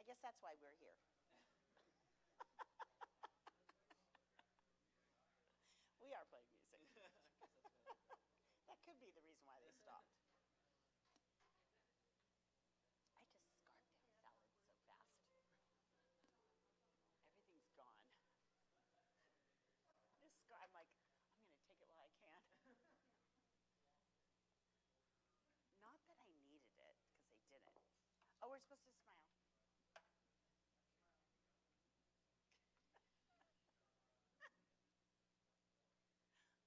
I guess that's why we're here. we are playing music. that could be the reason why they stopped. I just scarfed down salad so fast. Everything's gone. Just scar- I'm like, I'm going to take it while I can. Not that I needed it, because they didn't. Oh, we're supposed to smile.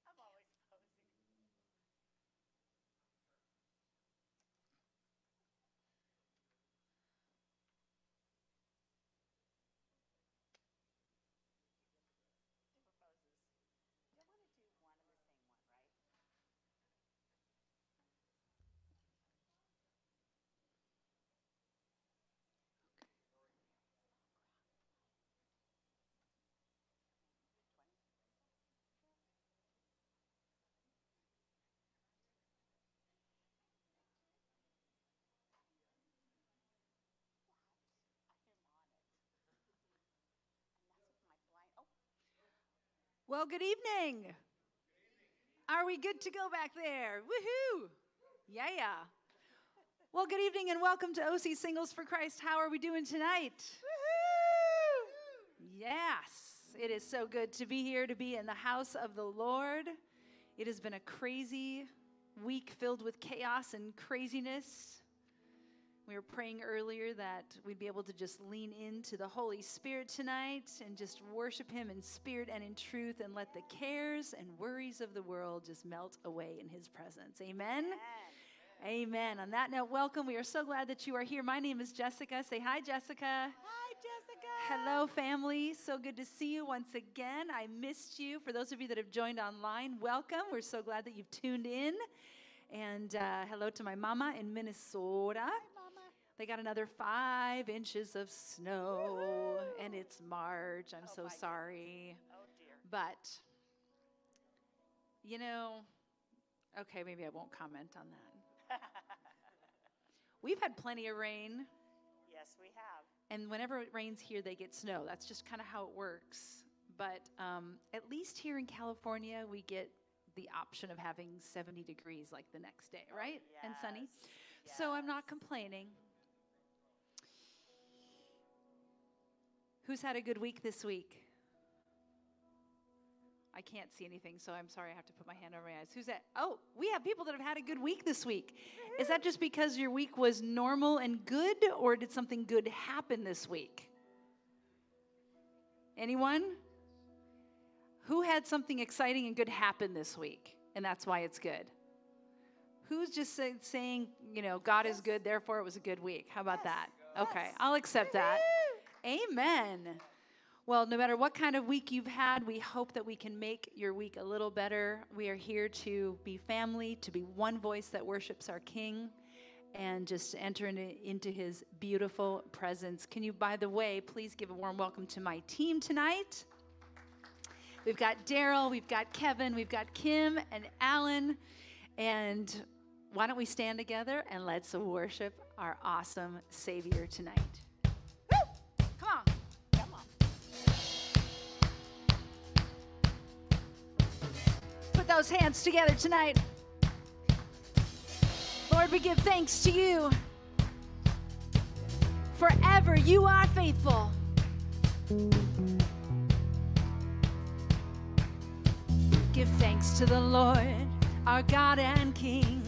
I'm always posing. Different poses. You don't want to do one and the same one, right? Twenty? What? I am on it. And that's with my blind, oh, Well, good evening. Are we good to go back there? Woohoo! Yeah, yeah. Well, good evening and welcome to OC Singles for Christ. How are we doing tonight? Woohoo! Yes, it is so good to be here, to be in the house of the Lord. It has been a crazy week filled with chaos and craziness. We were praying earlier that we'd be able to just lean into the Holy Spirit tonight and just worship Him in spirit and in truth and let the cares and worries of the world just melt away in His presence. Amen. man. Amen. On that note, welcome. We are so glad that you are here. My name is Jesica. Say hi, Jesica. Hi, Jesica. Hello, family. So good to see you once again. I missed you. For those of you that have joined online, welcome. We're so glad that you've tuned in. And uh, hello to my mama in Minnesota. They got another five inches of snow, and it's March. I'm Oh so sorry. Oh, dear. But, you know, okay, maybe I won't comment on that. We've had plenty of rain, Yes, we have. and whenever it rains here, they get snow. That's just kind of how it works. But um, at least here in California, we get the option of having 70 degrees like the next day, right? And sunny. yes, So I'm not complaining. Who's had a good week this week? I can't see anything, so I'm sorry I have to put my hand over my eyes. Who's that? Oh, we have people that have had a good week this week. Is that just because your week was normal and good, or did something good happen this week? Anyone? Who had something exciting and good happen this week, and that's why it's good? Who's just say, saying, you know, God is good, therefore it was a good week? How about that? Okay, I'll accept that. Amen. Well, no matter what kind of week you've had, we hope that we can make your week a little better. We are here to be family, to be one voice that worships our King, and just enter into his beautiful presence. Can you, by the way, please give a warm welcome to my team tonight? We've got Daryl, we've got Kevin, we've got Kim and Alan. And why don't we stand together and let's worship our awesome Savior tonight? Those hands together tonight. Lord, we give thanks to you. Forever you are faithful. Give thanks to the Lord, our God and King.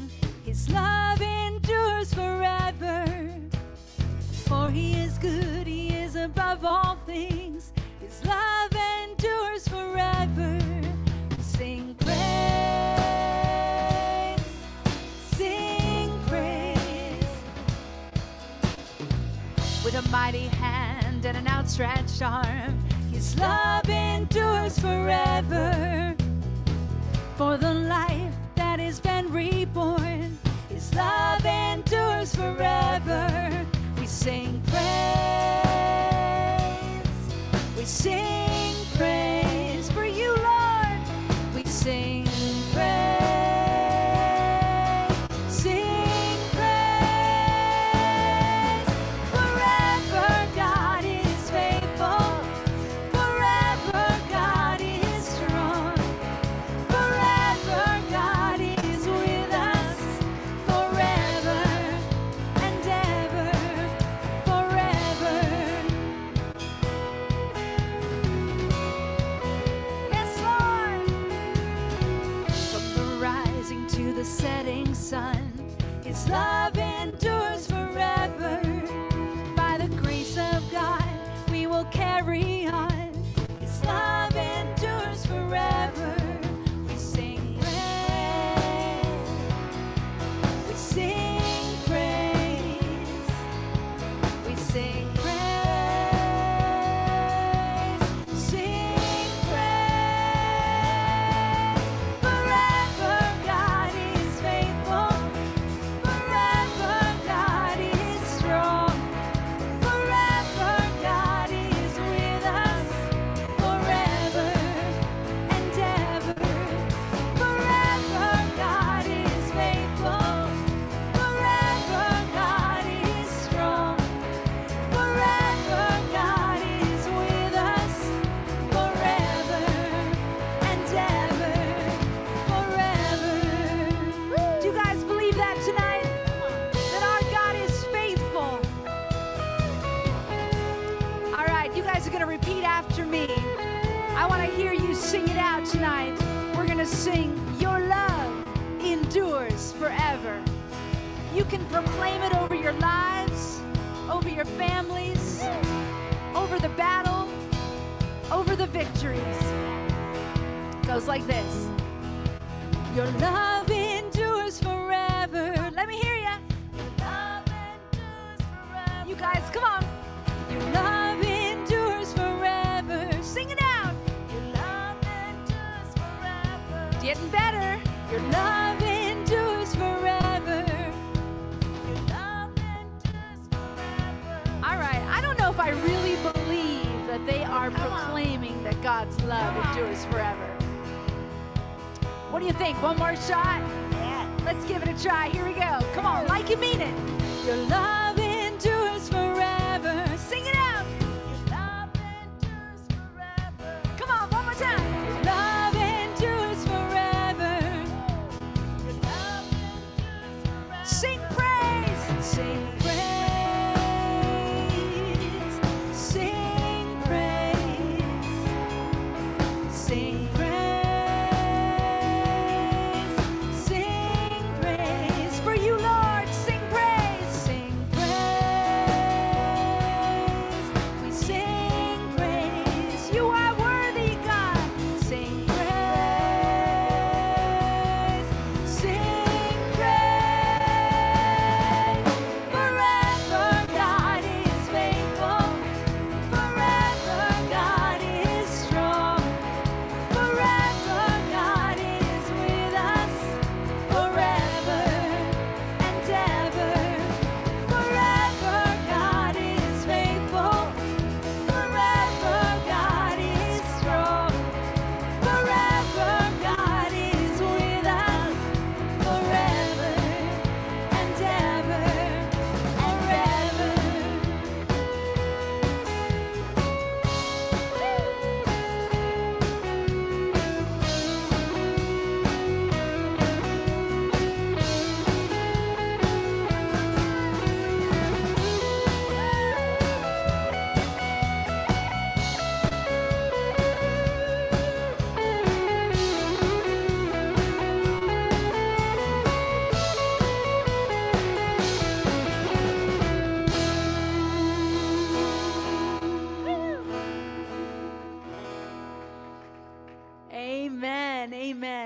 His love endures forever. For he is good, he is above all things. His love endures forever. Sing mighty hand and an outstretched arm, his love endures forever. For the life that has been reborn, his love endures forever. We sing praise, we sing praise for you, Lord. We sing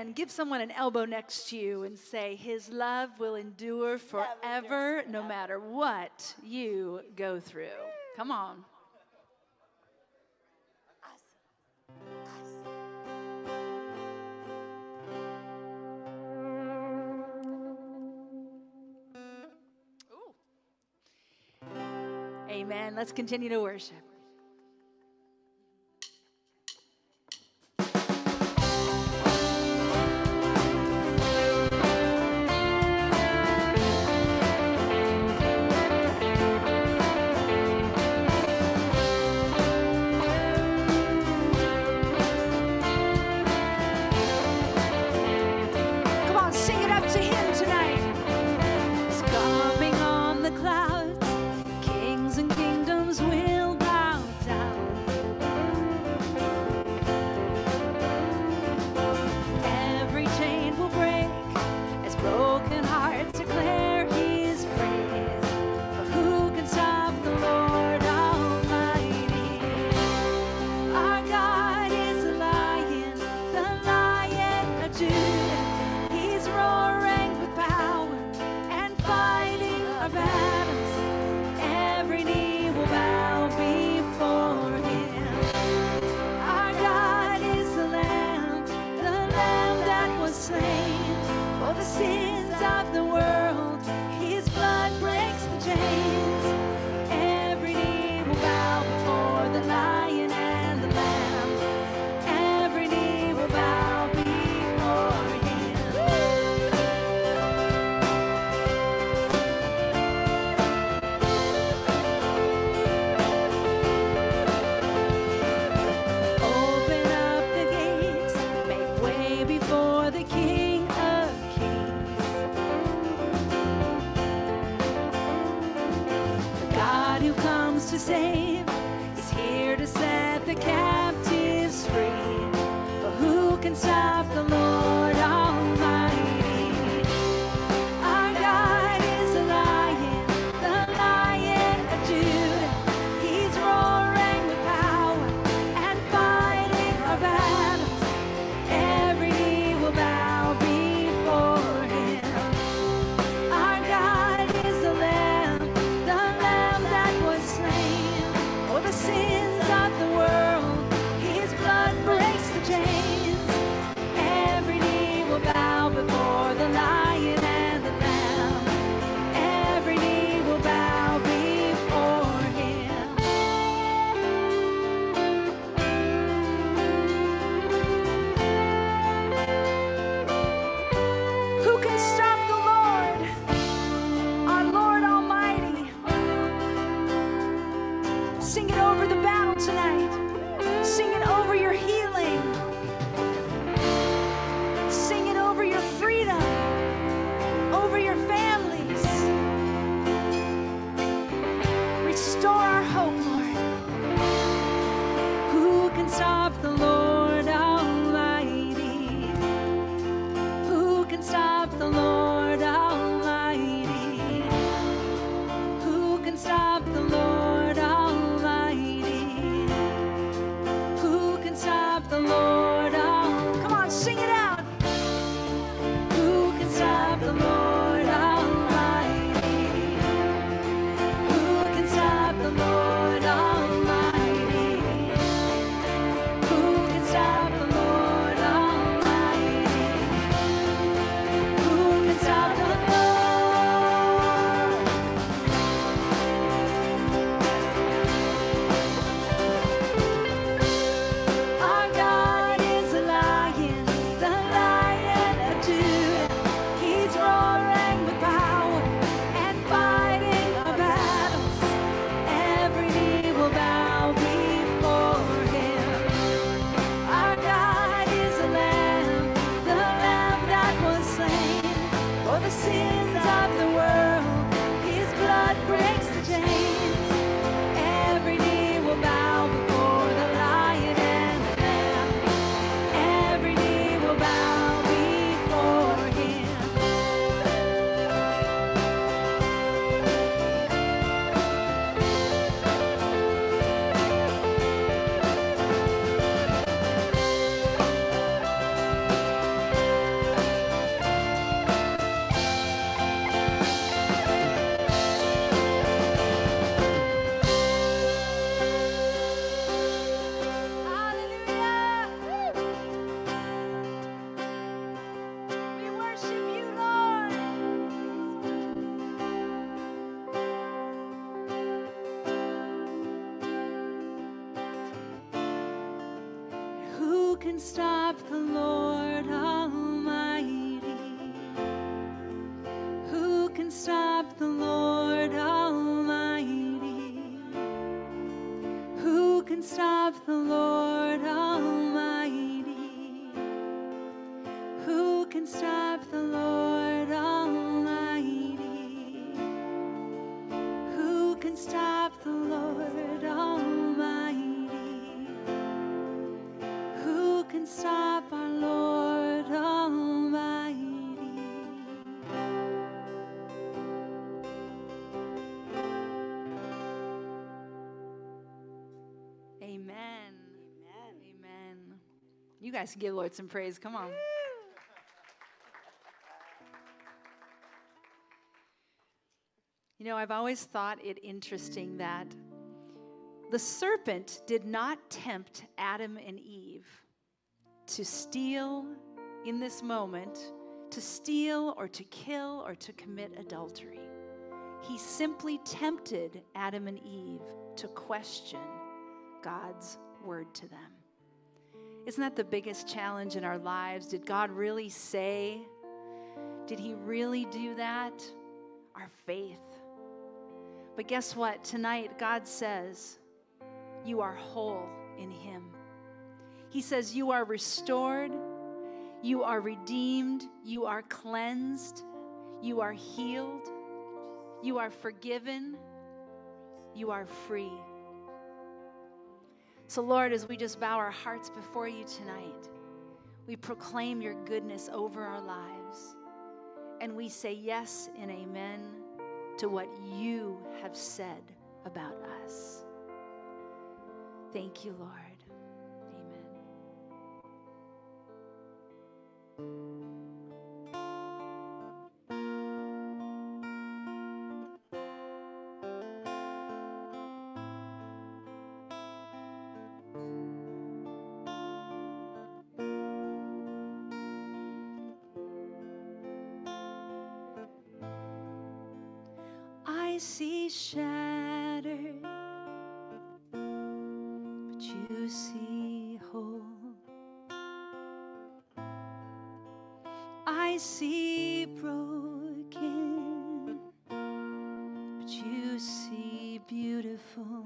and give someone an elbow next to you and say, His love will endure forever, no matter what you go through. Come on. Amen. Let's continue to worship. You guys can give Lord some praise. Come on. You know, I've always thought it interesting that the serpent did not tempt Adam and Eve to steal in this moment, to steal or to kill or to commit adultery. He simply tempted Adam and Eve to question God's word to them. Isn't that the biggest challenge in our lives? Did God really say? Did he really do that? Our faith. But guess what? Tonight, God says, You are whole in him. He says, You are restored, you are redeemed, you are cleansed, you are healed, you are forgiven, you are free. So, Lord, as we just bow our hearts before you tonight, we proclaim your goodness over our lives. And we say yes and amen to what you have said about us. Thank you, Lord. Amen. See shattered, but you see whole. I see broken, but you see beautiful.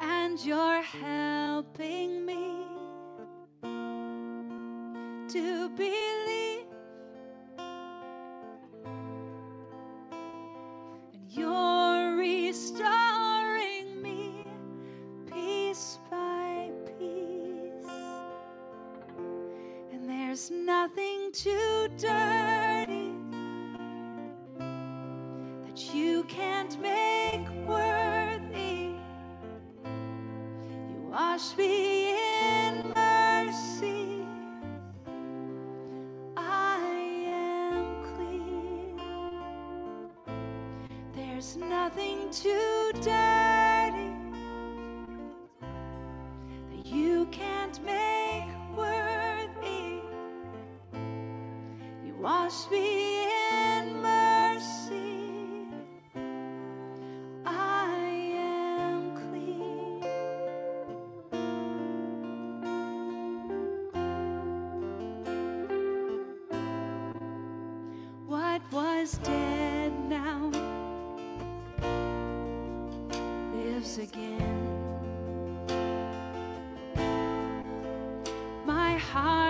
And you're helping me to believe. Wash me in mercy. I am clean. There's nothing too dirty that you can't make worthy. You wash me again. My heart's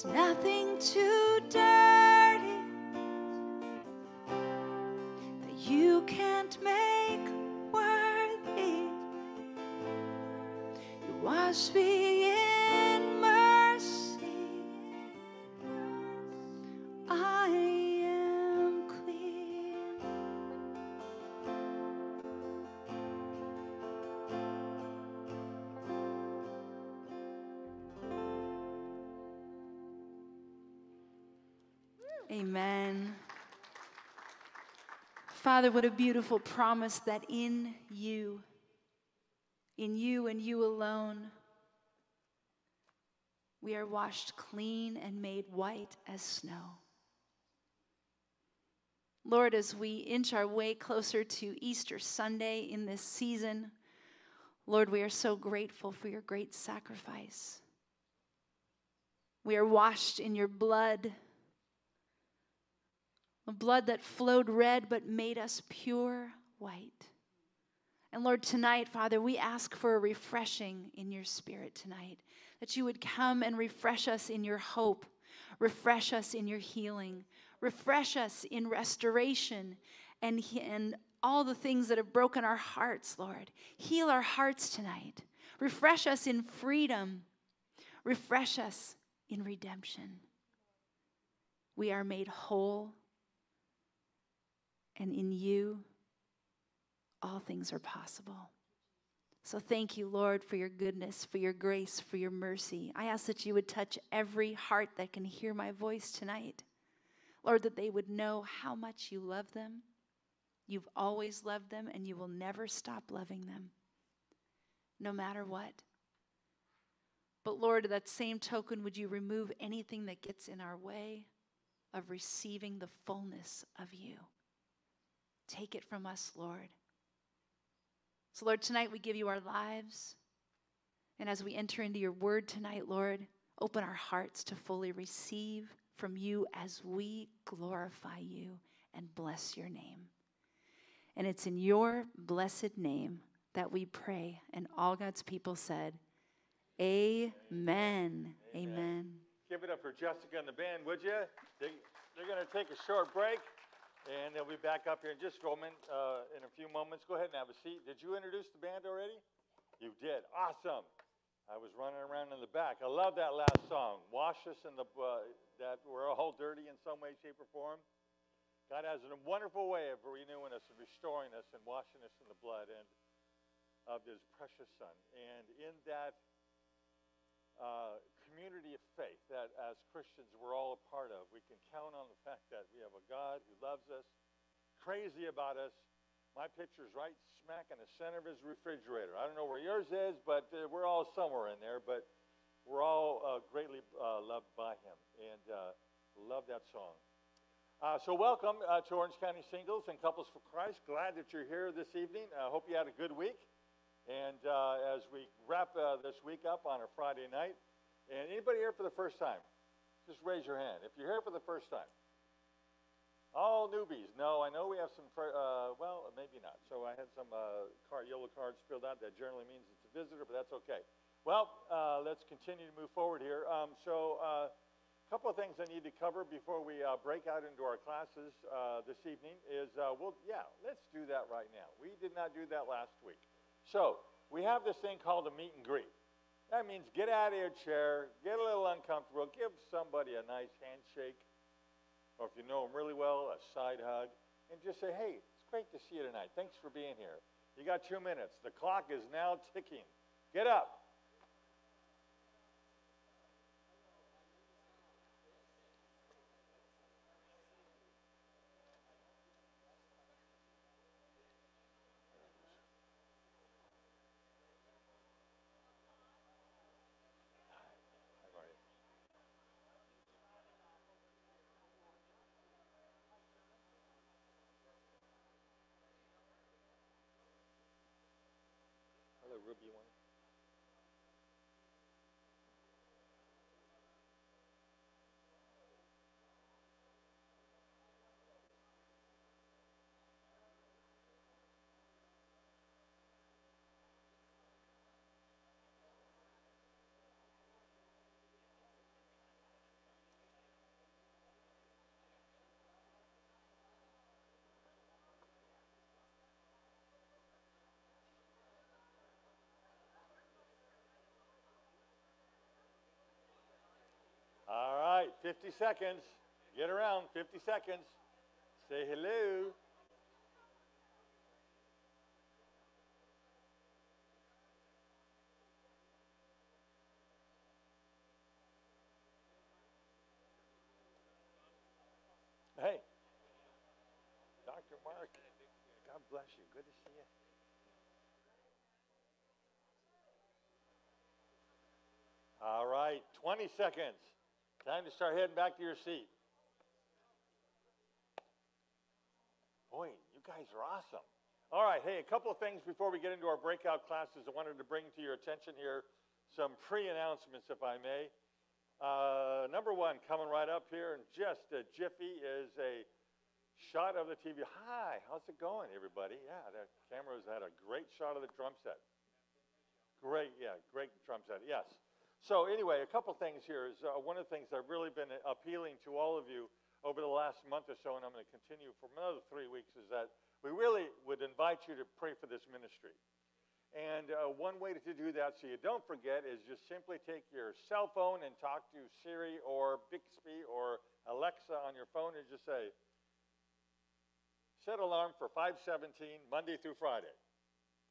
There's nothing too dirty that you can't make worthy. You wash me Amen. Father, what a beautiful promise that in you, in you and you alone, we are washed clean and made white as snow. Lord, as we inch our way closer to Easter Sunday in this season, Lord, we are so grateful for your great sacrifice. We are washed in your blood, a blood that flowed red but made us pure white. And Lord, tonight, Father, we ask for a refreshing in your spirit tonight, that you would come and refresh us in your hope, refresh us in your healing, refresh us in restoration and, and all the things that have broken our hearts, Lord. Heal our hearts tonight. Refresh us in freedom. Refresh us in redemption. We are made whole, and in you, all things are possible. So thank you, Lord, for your goodness, for your grace, for your mercy. I ask that you would touch every heart that can hear my voice tonight. Lord, that they would know how much you love them. You've always loved them, and you will never stop loving them, no matter what. But Lord, that same token, would you remove anything that gets in our way of receiving the fullness of you? Take it from us, Lord. So, Lord, tonight we give you our lives. And as we enter into your word tonight, Lord, open our hearts to fully receive from you as we glorify you and bless your name. And it's in your blessed name that we pray. And all God's people said, Amen. Amen. Give it up for Jesica and the band, would you? They, they're going to take a short break, and they'll be back up here in just a moment, uh, in a few moments. Go ahead and have a seat. Did you introduce the band already? You did. Awesome. I was running around in the back. I love that last song. Wash us in the uh, that we're all dirty in some way, shape, or form. God has a wonderful way of renewing us and restoring us and washing us in the blood and of His precious Son. And in that uh, community of faith that as Christians we're all a part of. We can count on the fact that we have a God who loves us, crazy about us. My picture's right smack in the center of his refrigerator. I don't know where yours is, but uh, we're all somewhere in there. But we're all uh, greatly uh, loved by him and uh, love that song. Uh, so welcome uh, to Orange County Singles and Couples for Christ. Glad that you're here this evening. I hope you had a good week. And as we wrap this week up on a Friday night, and anybody here for the first time? Just raise your hand. If you're here for the first time. All newbies. No, I know we have some, uh, well, maybe not. So I had some uh, card, yellow cards filled out. That generally means it's a visitor, but that's okay. Well, uh, let's continue to move forward here. Um, so a couple of things I need to cover before we uh, break out into our classes uh, this evening is, uh, well, yeah, let's do that right now. We did not do that last week. So we have this thing called a meet and greet. That means get out of your chair, get a little uncomfortable, give somebody a nice handshake, or if you know them really well, a side hug, and just say, hey, it's great to see you tonight. Thanks for being here. You got two minutes. The clock is now ticking. Get up. I've already- the ruby one? All right, 50 seconds. Get around, 50 seconds. Say hello. Hey, Dr. Mark, God bless you. Good to see you. All right, 20 seconds. Time to start heading back to your seat. Boy, you guys are awesome. All right, hey, a couple of things before we get into our breakout classes I wanted to bring to your attention here. Some pre announcements, if I may. Uh, number one, coming right up here in just a jiffy, is a shot of the TV. Hi, how's it going, everybody? Yeah, the camera's had a great shot of the drum set. Great, yeah, great drum set, yes. So anyway, a couple things here is uh, one of the things that I've really been appealing to all of you over the last month or so, and I'm going to continue for another three weeks, is that we really would invite you to pray for this ministry. And uh, one way to do that, so you don't forget, is just simply take your cell phone and talk to Siri or Bixby or Alexa on your phone and just say, set alarm for 517 Monday through Friday.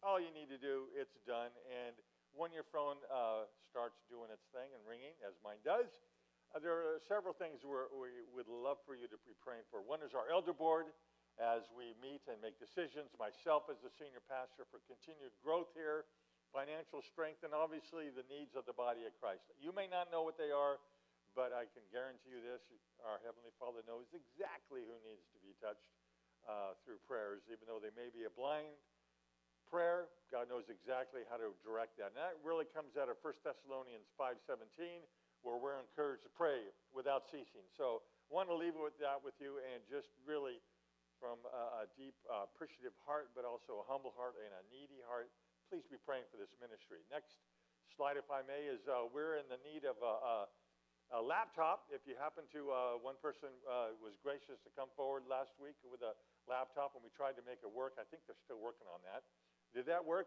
All you need to do, it's done. And when your phone uh, starts doing its thing and ringing, as mine does, uh, there are several things we would love for you to be praying for. One is our elder board as we meet and make decisions, myself as the senior pastor for continued growth here, financial strength, and obviously the needs of the body of Christ. You may not know what they are, but I can guarantee you this our Heavenly Father knows exactly who needs to be touched uh, through prayers, even though they may be a blind prayer. God knows exactly how to direct that. And that really comes out of 1 Thessalonians 5.17, where we're encouraged to pray without ceasing. So I want to leave it with that with you and just really from a, a deep uh, appreciative heart, but also a humble heart and a needy heart, please be praying for this ministry. Next slide, if I may, is uh, we're in the need of a, a, a laptop. If you happen to, uh, one person uh, was gracious to come forward last week with a laptop, and we tried to make it work. I think they're still working on that. Did that work?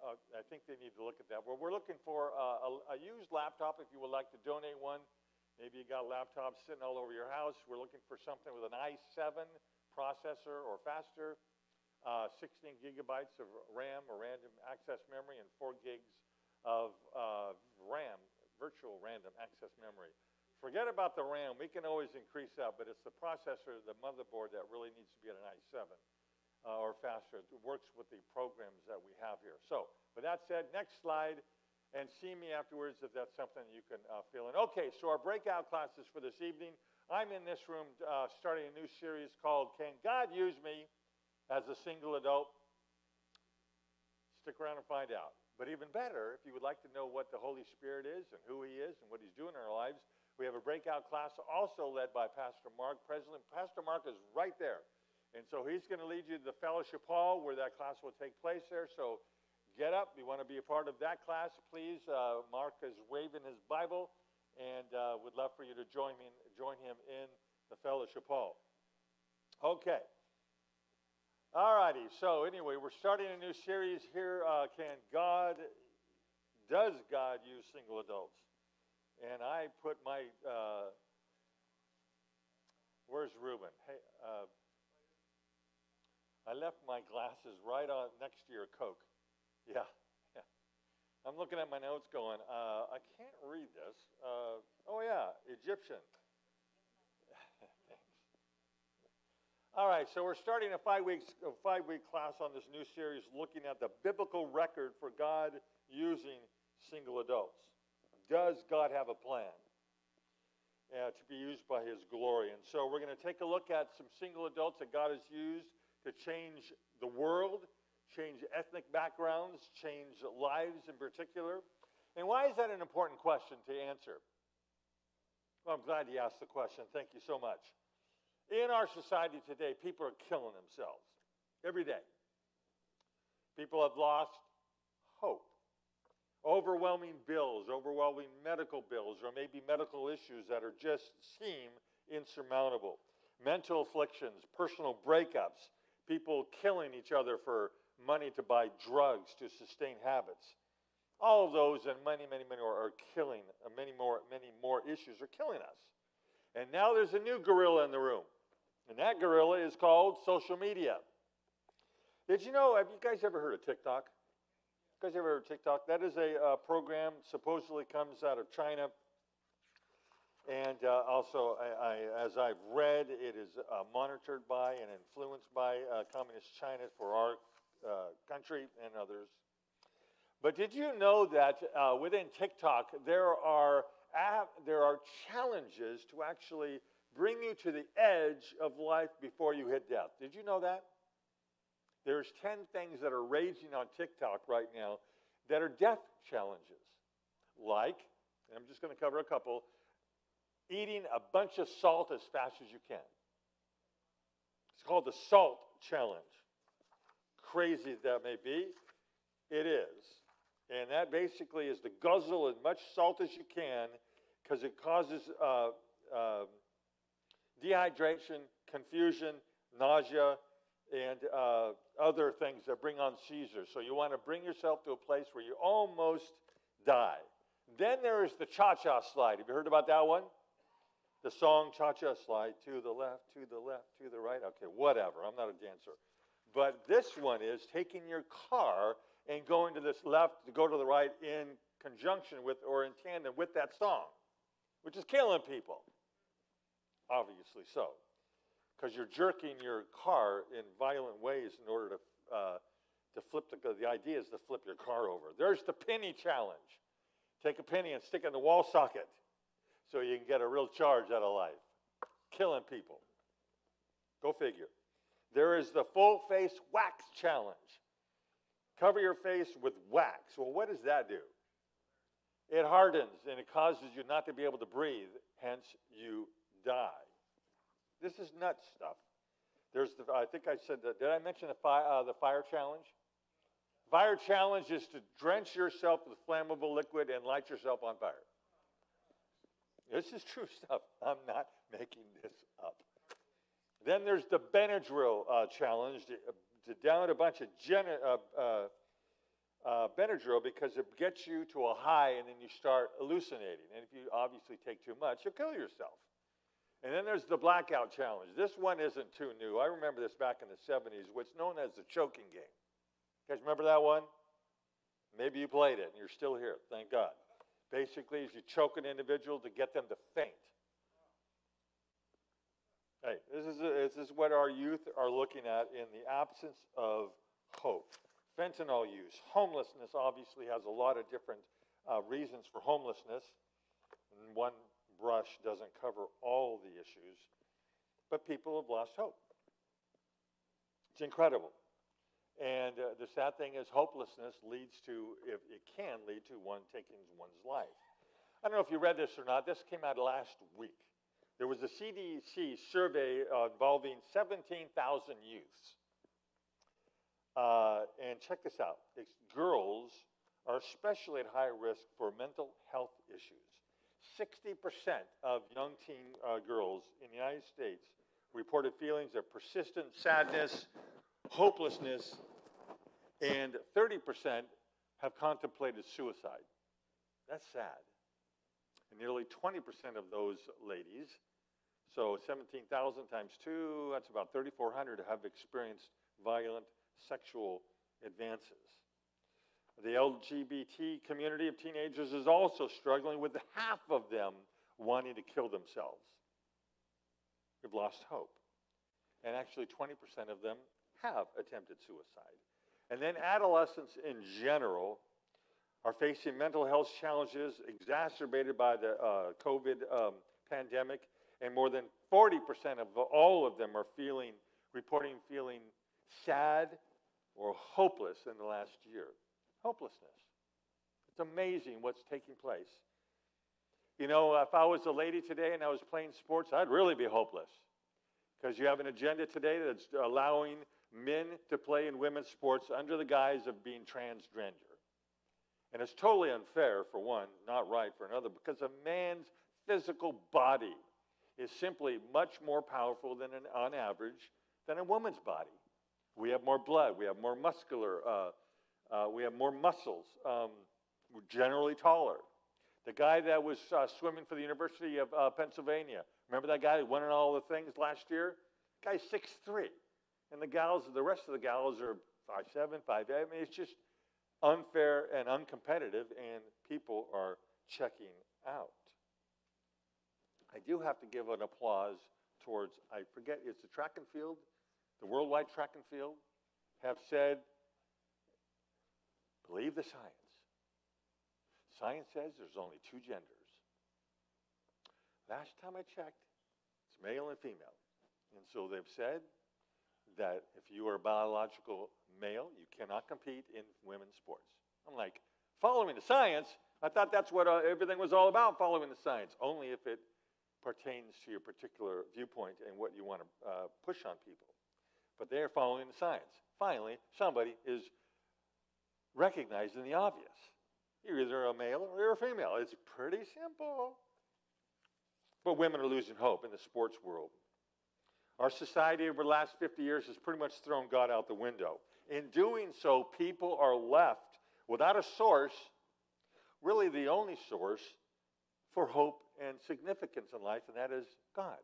Uh, I think they need to look at that. Well, we're looking for uh, a, a, used laptop if you would like to donate one. Maybe you got laptops sitting all over your house. We're looking for something with an i7 processor or faster, uh, 16 gigabytes of RAM or random access memory, and 4 gigs of uh, RAM, virtual random access memory. Forget about the RAM. We can always increase that, but it's the processor, the motherboard, that really needs to be at an i7 uh, or faster. It works with the programs that we have here. So, with that said, next slide, and see me afterwards if that's something you can uh, fill in. Okay, so our breakout classes for this evening. I'm in this room uh, starting a new series called Can God Use Me as a Single Adult? Stick around and find out. But even better, if you would like to know what the Holy Spirit is and who He is and what He's doing in our lives, we have a breakout class also led by Pastor Mark. President Pastor Mark is right there. And so he's going to lead you to the fellowship hall where that class will take place there. So get up. You want to be a part of that class, please. Uh, Mark is waving his Bible and uh, would love for you to join, me, join him in the fellowship hall. Okay. All righty. So anyway, we're starting a new series here. Uh, can God, does God use single adults? And I put my, uh, where's Ruben? Hey, uh, I left my glasses right on next to your Coke. Yeah, yeah. I'm looking at my notes going, uh, I can't read this. Uh, oh, yeah, Egyptian. All right, so we're starting a five, weeks, a five week class on this new series looking at the biblical record for God using single adults. Does God have a plan? Uh, to be used by his glory. And so we're going to take a look at some single adults that God has used to change the world, change ethnic backgrounds, change lives in particular. And why is that an important question to answer? Well, I'm glad you asked the question. Thank you so much. In our society today, people are killing themselves every day. People have lost hope. Overwhelming bills, overwhelming medical bills, or maybe medical issues that are just seem insurmountable. Mental afflictions, personal breakups, people killing each other for money to buy drugs to sustain habits. All of those and many, many, many more are killing, uh, many more, many more issues are killing us. And now there's a new gorilla in the room. And that gorilla is called social media. Did you know, have you guys ever heard of TikTok? You guys ever heard of TikTok? That is a uh, program supposedly comes out of China. And uh, also, I, I, as I've read, it is uh, monitored by and influenced by uh, Communist China for our uh, country and others. But did you know that uh, within TikTok there are there are challenges to actually bring you to the edge of life before you hit death? Did you know that? There's 10 things that are raging on TikTok right now that are death challenges. Like, I'm just going to cover a couple, eating a bunch of salt as fast as you can. It's called the salt challenge. Crazy as that may be, it is. And that basically is to guzzle as much salt as you can because it causes uh, uh, dehydration, confusion, nausea, and uh, other things that bring on seizures. So you want to bring yourself to a place where you almost die. Then there is the cha cha slide. Have you heard about that one? The song cha cha slide to the left, to the left, to the right. Okay, whatever. I'm not a dancer. But this one is taking your car and going to this left to go to the right in conjunction with or in tandem with that song, which is killing people. Obviously so. Because you're jerking your car in violent ways in order to, uh, to flip the, the idea is to flip your car over. There's the penny challenge. Take a penny and stick it in the wall socket so you can get a real charge out of life. Killing people. Go figure. There is the full face wax challenge. Cover your face with wax. Well, what does that do? It hardens and it causes you not to be able to breathe, hence, you die. This is nuts stuff. There's the, I think I said that. Did I mention the fire, uh, the fire challenge? Fire challenge is to drench yourself with flammable liquid and light yourself on fire. This is true stuff. I'm not making this up. Then there's the Benadryl uh, challenge to, to, down a bunch of gen- uh, uh, uh, Benadryl because it gets you to a high and then you start hallucinating. And if you obviously take too much, you'll kill yourself. And then there's the blackout challenge. This one isn't too new. I remember this back in the 70s, what's known as the choking game. You guys remember that one? Maybe you played it and you're still here. Thank God. Basically, is you choke an individual to get them to faint. Hey, this is, a, this is what our youth are looking at in the absence of hope. Fentanyl use, homelessness obviously has a lot of different uh, reasons for homelessness. And one brush doesn't cover all the issues, but people have lost hope. It's incredible. And uh, the sad thing is, hopelessness leads to, if it can lead to one taking one's life. I don't know if you read this or not. This came out last week. There was a CDC survey uh, involving 17,000 youths. Uh, and check this out it's girls are especially at high risk for mental health issues. 60% of young teen uh, girls in the United States reported feelings of persistent sadness, hopelessness, and 30% have contemplated suicide. That's sad. And nearly 20% of those ladies, so 17,000 times 2, that's about 3,400, have experienced violent sexual advances. The LGBT community of teenagers is also struggling with half of them wanting to kill themselves. They've lost hope. And actually, 20% of them have attempted suicide. And then adolescents in general are facing mental health challenges exacerbated by the uh, COVID um, pandemic, and more than 40% of all of them are feeling, reporting feeling sad, or hopeless in the last year. Hopelessness. It's amazing what's taking place. You know, if I was a lady today and I was playing sports, I'd really be hopeless. Because you have an agenda today that's allowing men to play in women's sports under the guise of being transgender. And it's totally unfair, for one, not right for another, because a man's physical body is simply much more powerful than an, on average than a woman's body. We have more blood, we have more muscular, uh, uh, we have more muscles. Um, we're generally taller. The guy that was uh, swimming for the University of uh, Pennsylvania, remember that guy who won all the things last year? Guy's 6'3". And the gals, the rest of the gals are 5'7", 5'8". I mean, it's just unfair and uncompetitive, and people are checking out. I do have to give an applause towards, I forget, it's the track and field, the worldwide track and field, have said, believe the science. Science says there's only two genders. Last time I checked, it's male and female. And so they've said that if you are a biological male, you cannot compete in women's sports. I'm like, following the science? I thought that's what uh, everything was all about, following the science, only if it pertains to your particular viewpoint and what you want to uh, push on people. But they're following the science. Finally, somebody is recognizing the obvious. You're either a male or you're a female. It's pretty simple. But women are losing hope in the sports world. Our society over the last 50 years has pretty much thrown God out the window. In doing so, people are left without a source, really the only source for hope and significance in life, and that is God.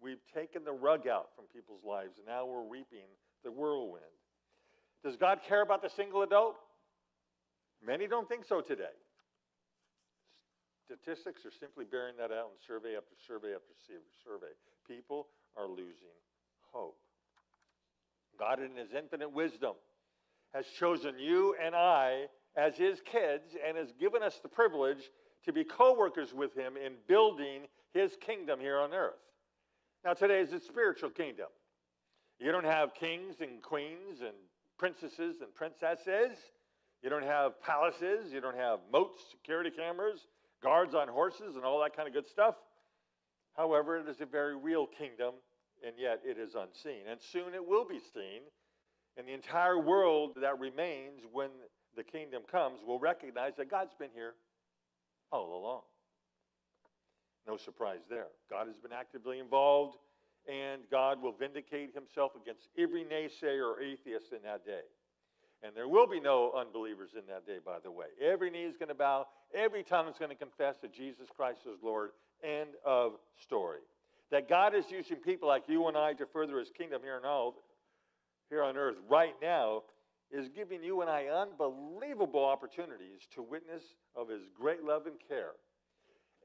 We've taken the rug out from people's lives, and now we're reaping the whirlwind. Does God care about the single adult? Many don't think so today. Statistics are simply bearing that out in survey after survey after survey. People are losing hope. God, in His infinite wisdom, has chosen you and I as His kids and has given us the privilege to be co workers with Him in building His kingdom here on earth. Now, today is a spiritual kingdom. You don't have kings and queens and princesses and princesses. You don't have palaces. You don't have moats, security cameras, guards on horses, and all that kind of good stuff. However, it is a very real kingdom, and yet it is unseen. And soon it will be seen. And the entire world that remains when the kingdom comes will recognize that God's been here all along. No surprise there. God has been actively involved, and God will vindicate himself against every naysayer or atheist in that day. And there will be no unbelievers in that day, by the way. Every knee is going to bow, every tongue is going to confess that Jesus Christ is Lord. End of story. That God is using people like you and I to further his kingdom here on, all, here on earth right now is giving you and I unbelievable opportunities to witness of his great love and care.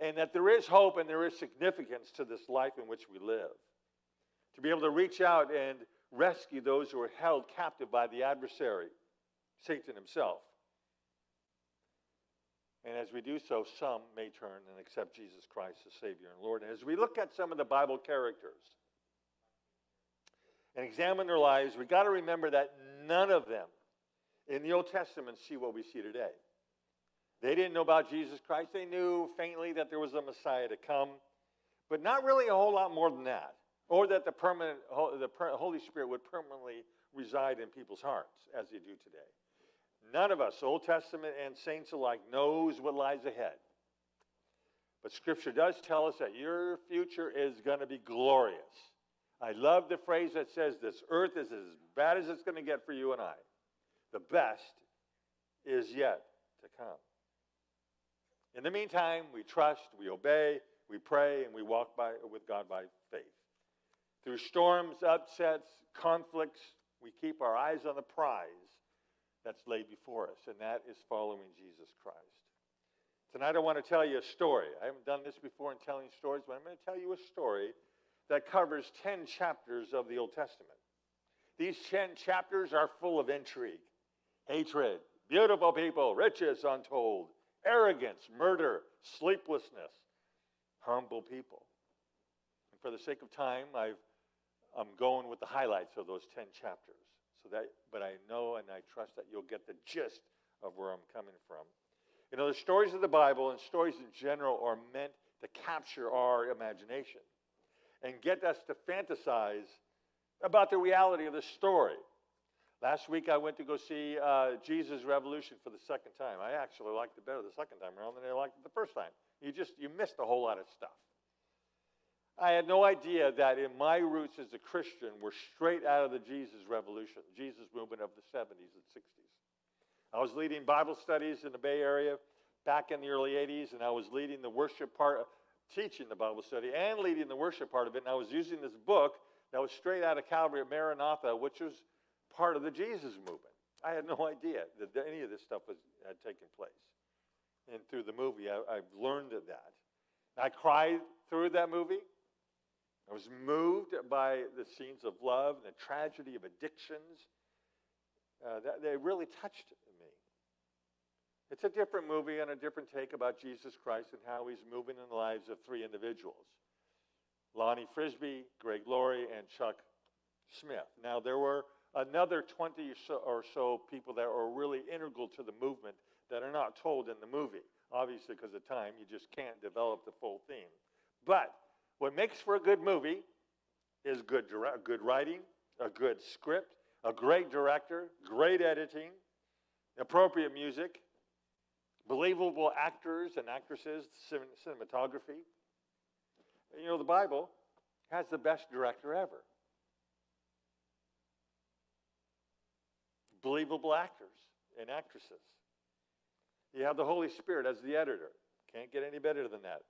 And that there is hope and there is significance to this life in which we live. To be able to reach out and rescue those who are held captive by the adversary Satan himself. And as we do so, some may turn and accept Jesus Christ as Savior and Lord. And as we look at some of the Bible characters and examine their lives, we got to remember that none of them in the Old Testament see what we see today. They didn't know about Jesus Christ. They knew faintly that there was a Messiah to come, but not really a whole lot more than that, or that the permanent the Holy Spirit would permanently reside in people's hearts as they do today. None of us, Old Testament and saints alike, knows what lies ahead. But Scripture does tell us that your future is going to be glorious. I love the phrase that says this earth is as bad as it's going to get for you and I. The best is yet to come. In the meantime, we trust, we obey, we pray, and we walk by, with God by faith. Through storms, upsets, conflicts, we keep our eyes on the prize that's laid before us, and that is following Jesus Christ. Tonight, I want to tell you a story. I haven't done this before in telling stories, but I'm going to tell you a story that covers 10 chapters of the Old Testament. These 10 chapters are full of intrigue, hatred, beautiful people, riches untold, arrogance, murder, sleeplessness, humble people. And for the sake of time, i am going with the highlights of those 10 chapters. So that, but I know and I trust that you'll get the gist of where I'm coming from. You know, the stories of the Bible and stories in general are meant to capture our imagination and get us to fantasize about the reality of the story. Last week I went to go see uh, Jesus Revolution for the second time. I actually liked it better the second time around than I liked it the first time. You just you missed a whole lot of stuff. I had no idea that in my roots as a Christian were straight out of the Jesus Revolution, Jesus movement of the 70s and 60s. I was leading Bible studies in the Bay Area back in the early 80s, and I was leading the worship part, teaching the Bible study, and leading the worship part of it. And I was using this book that was straight out of Calvary at Maranatha, which was part of the Jesus movement. I had no idea that any of this stuff was, had taken place. And through the movie, I, I've learned of that. I cried through that movie. I was moved by the scenes of love and the tragedy of addictions. Uh, that, they really touched me. It's a different movie and a different take about Jesus Christ and how he's moving in the lives of three individuals Lonnie Frisbee, Greg Laurie, and Chuck Smith. Now, there were another 20 or so, people that were really integral to the movement that are not told in the movie. Obviously, because of time, you just can't develop the full theme. But what makes for a good movie is good, good writing, a good script, a great director, great editing, appropriate music, believable actors and actresses, cinematography. You know, the Bible has the best director ever. Believable actors and actresses. You have the Holy Spirit as the editor. Can't get any better than that.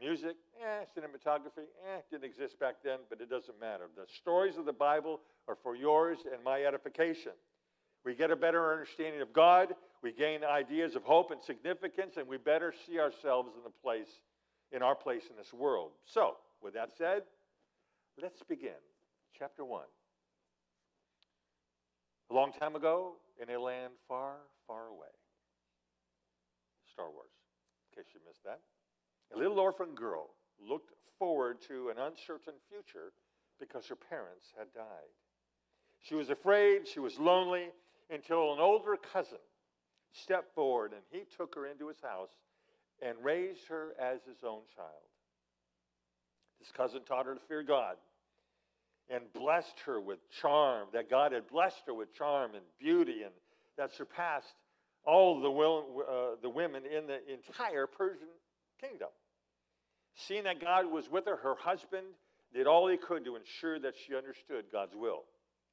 Music, eh, cinematography, eh, didn't exist back then, but it doesn't matter. The stories of the Bible are for yours and my edification. We get a better understanding of God, we gain ideas of hope and significance, and we better see ourselves in the place, in our place in this world. So, with that said, let's begin. Chapter 1. A long time ago, in a land far, far away. Star Wars, in case you missed that. A little orphan girl looked forward to an uncertain future because her parents had died. She was afraid, she was lonely, until an older cousin stepped forward and he took her into his house and raised her as his own child. This cousin taught her to fear God and blessed her with charm, that God had blessed her with charm and beauty and that surpassed all the, will, uh, the women in the entire Persian kingdom. Seeing that God was with her, her husband did all he could to ensure that she understood God's will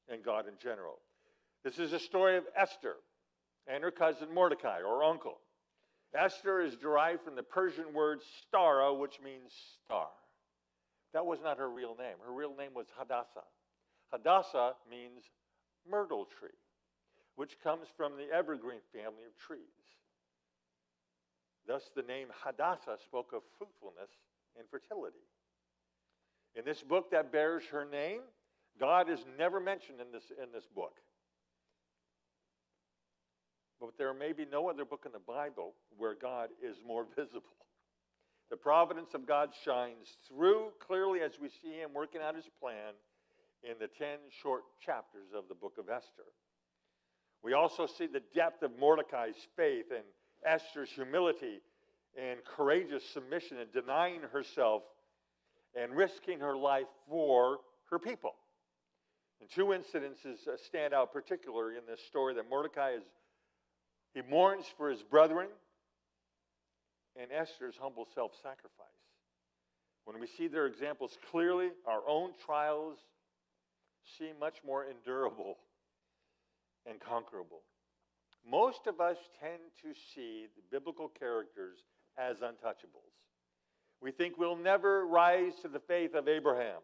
and God in general. This is a story of Esther and her cousin Mordecai, or uncle. Esther is derived from the Persian word stara, which means star. That was not her real name. Her real name was Hadassah. Hadassah means myrtle tree, which comes from the evergreen family of trees. Thus, the name Hadassah spoke of fruitfulness and fertility. In this book that bears her name, God is never mentioned in this, in this book. But there may be no other book in the Bible where God is more visible. The providence of God shines through clearly as we see Him working out His plan in the 10 short chapters of the book of Esther. We also see the depth of Mordecai's faith and Esther's humility and courageous submission and denying herself and risking her life for her people. And two incidences uh, stand out particularly in this story that Mordecai is he mourns for his brethren and Esther's humble self-sacrifice. When we see their examples clearly, our own trials seem much more endurable and conquerable. Most of us tend to see the biblical characters as untouchables. We think we'll never rise to the faith of Abraham,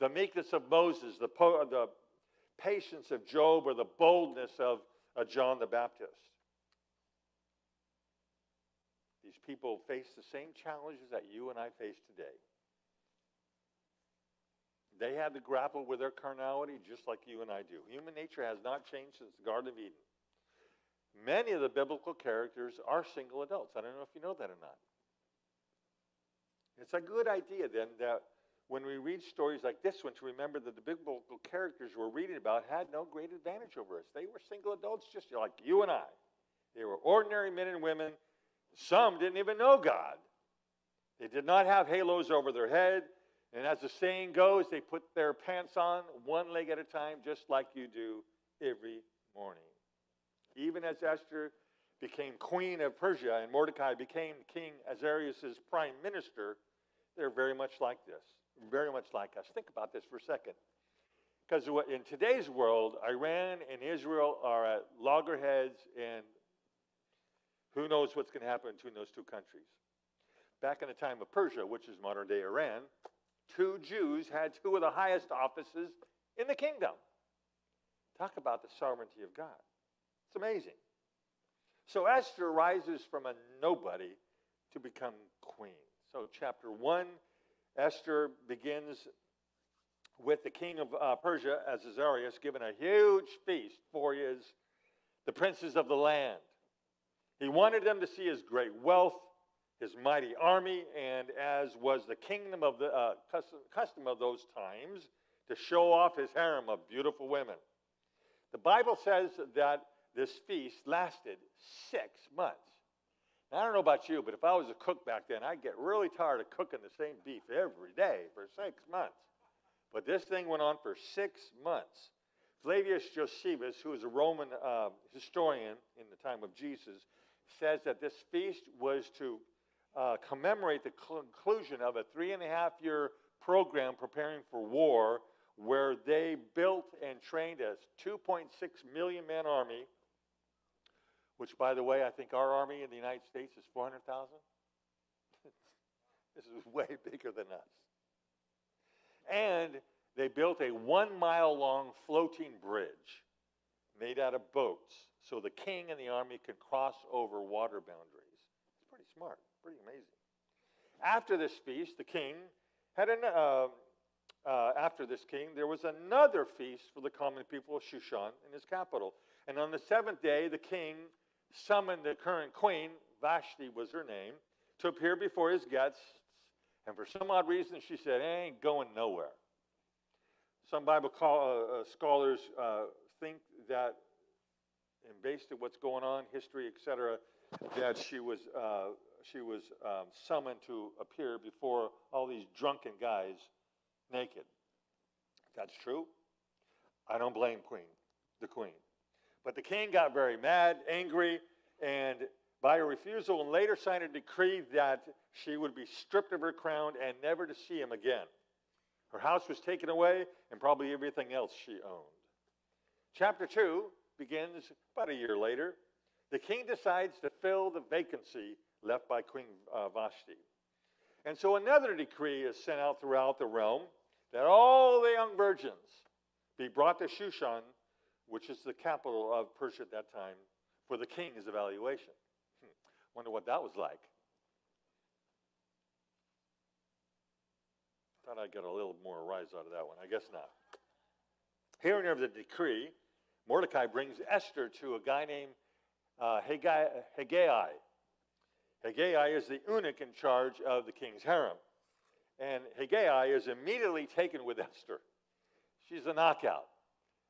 the meekness of Moses, the, po- the patience of Job, or the boldness of uh, John the Baptist. These people face the same challenges that you and I face today. They had to grapple with their carnality just like you and I do. Human nature has not changed since the Garden of Eden. Many of the biblical characters are single adults. I don't know if you know that or not. It's a good idea then that when we read stories like this one to remember that the biblical characters we're reading about had no great advantage over us. They were single adults just like you and I. They were ordinary men and women. Some didn't even know God. They did not have halos over their head. And as the saying goes, they put their pants on one leg at a time, just like you do every morning. Even as Esther became queen of Persia and Mordecai became King Ahasuerus' prime minister, they're very much like this, very much like us. Think about this for a second. Because in today's world, Iran and Israel are at loggerheads, and who knows what's going to happen between those two countries. Back in the time of Persia, which is modern day Iran, two Jews had two of the highest offices in the kingdom. Talk about the sovereignty of God. It's amazing. So Esther rises from a nobody to become queen. So, chapter 1, Esther begins with the king of uh, Persia, Ahasuerus, given a huge feast for his, the princes of the land. He wanted them to see his great wealth, his mighty army, and as was the kingdom of the uh, custom, custom of those times, to show off his harem of beautiful women. The Bible says that this feast lasted six months. Now, I don't know about you, but if I was a cook back then, I'd get really tired of cooking the same beef every day for six months. But this thing went on for six months. Flavius Josephus, who was a Roman uh, historian in the time of Jesus, says that this feast was to uh, commemorate the conclusion of a three and a half year program preparing for war where they built and trained a 2.6 million man army, which, by the way, I think our army in the United States is 400,000. this is way bigger than us. And they built a one mile long floating bridge made out of boats so the king and the army could cross over water boundaries. It's pretty smart, pretty amazing. After this feast, the king had an, uh, uh, after this king, there was another feast for the common people of Shushan in his capital. And on the seventh day, the king summoned the current queen, Vashti was her name, to appear before his guests. And for some odd reason, she said, I ain't going nowhere. Some Bible call, uh, uh scholars uh, think that, and based on what's going on, history, etc., that she was, uh, she was um, summoned to appear before all these drunken guys naked. That's true. I don't blame Queen, the Queen. But the king got very mad, angry, and by a refusal and later signed a decree that she would be stripped of her crown and never to see him again. Her house was taken away and probably everything else she owned. Chapter 2 begins about a year later. The king decides to fill the vacancy left by Queen uh, Vashti. And so another decree is sent out throughout the realm that all the young virgins be brought to Shushan, which is the capital of Persia at that time, for the king's evaluation. Hmm. Wonder what that was like. Thought I'd get a little more rise out of that one. I guess not. Hearing of the decree, Mordecai brings Esther to a guy named uh, Hegai. Hegai. Hegai is the eunuch in charge of the king's harem. And Hegai is immediately taken with Esther. She's a knockout.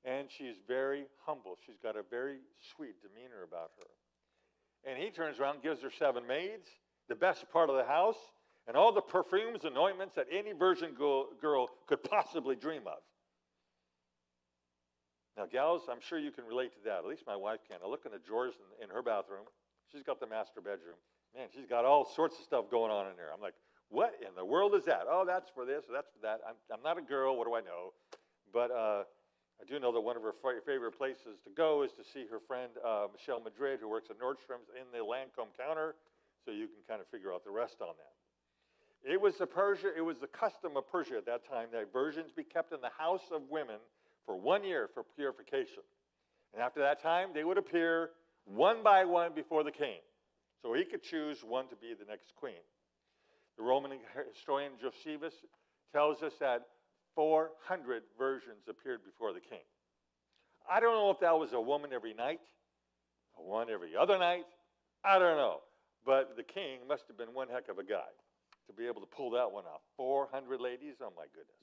And she's very humble. She's got a very sweet demeanor about her. And he turns around, gives her seven maids, the best part of the house, and all the perfumes and ointments that any virgin girl could possibly dream of. Now, gals, I'm sure you can relate to that. At least my wife can. I look in the drawers in, in her bathroom. She's got the master bedroom. Man, she's got all sorts of stuff going on in there. I'm like, what in the world is that? Oh, that's for this, that's for that. I'm, I'm not a girl. What do I know? But uh, I do know that one of her favorite places to go is to see her friend uh, Michelle Madrid, who works at Nordstrom's in the Lancome counter. So you can kind of figure out the rest on that. It was the Persia. It was the custom of Persia at that time that virgins be kept in the house of women for one year for purification, and after that time they would appear one by one before the king, so he could choose one to be the next queen. The Roman historian Josephus tells us that 400 virgins appeared before the king. I don't know if that was a woman every night, one every other night. I don't know. But the king must have been one heck of a guy. to be able to pull that one off. 400 ladies? Oh my goodness.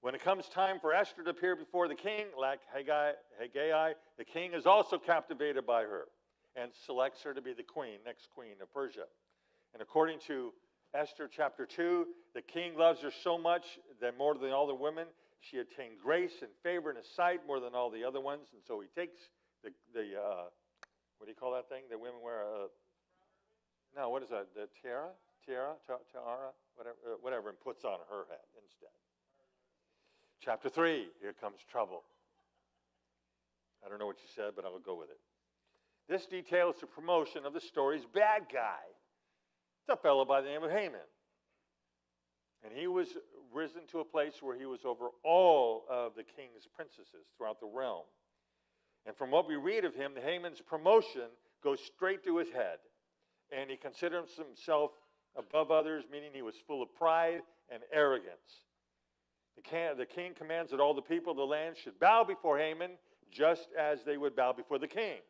When it comes time for Esther to appear before the king, like Haggai, Haggai, the king is also captivated by her and selects her to be the queen, next queen of Persia. And according to Esther chapter 2, the king loves her so much that more than all the women, she attained grace and favor in his sight more than all the other ones. And so he takes the, the uh, what do you call that thing that women wear? Uh, no, what is that? The tiara? Tiara? Tiara? Whatever, uh, whatever, and puts on her head instead. Chapter 3, here comes trouble. I don't know what you said, but I'll go with it. This details the promotion of the story's bad guy. It's a fellow by the name of Haman. And he was risen to a place where he was over all of the king's princesses throughout the realm. And from what we read of him, Haman's promotion goes straight to his head. And he considers himself above others, meaning he was full of pride and arrogance. The, king, the king commands that all the people of the land should bow before Haman just as they would bow before the king.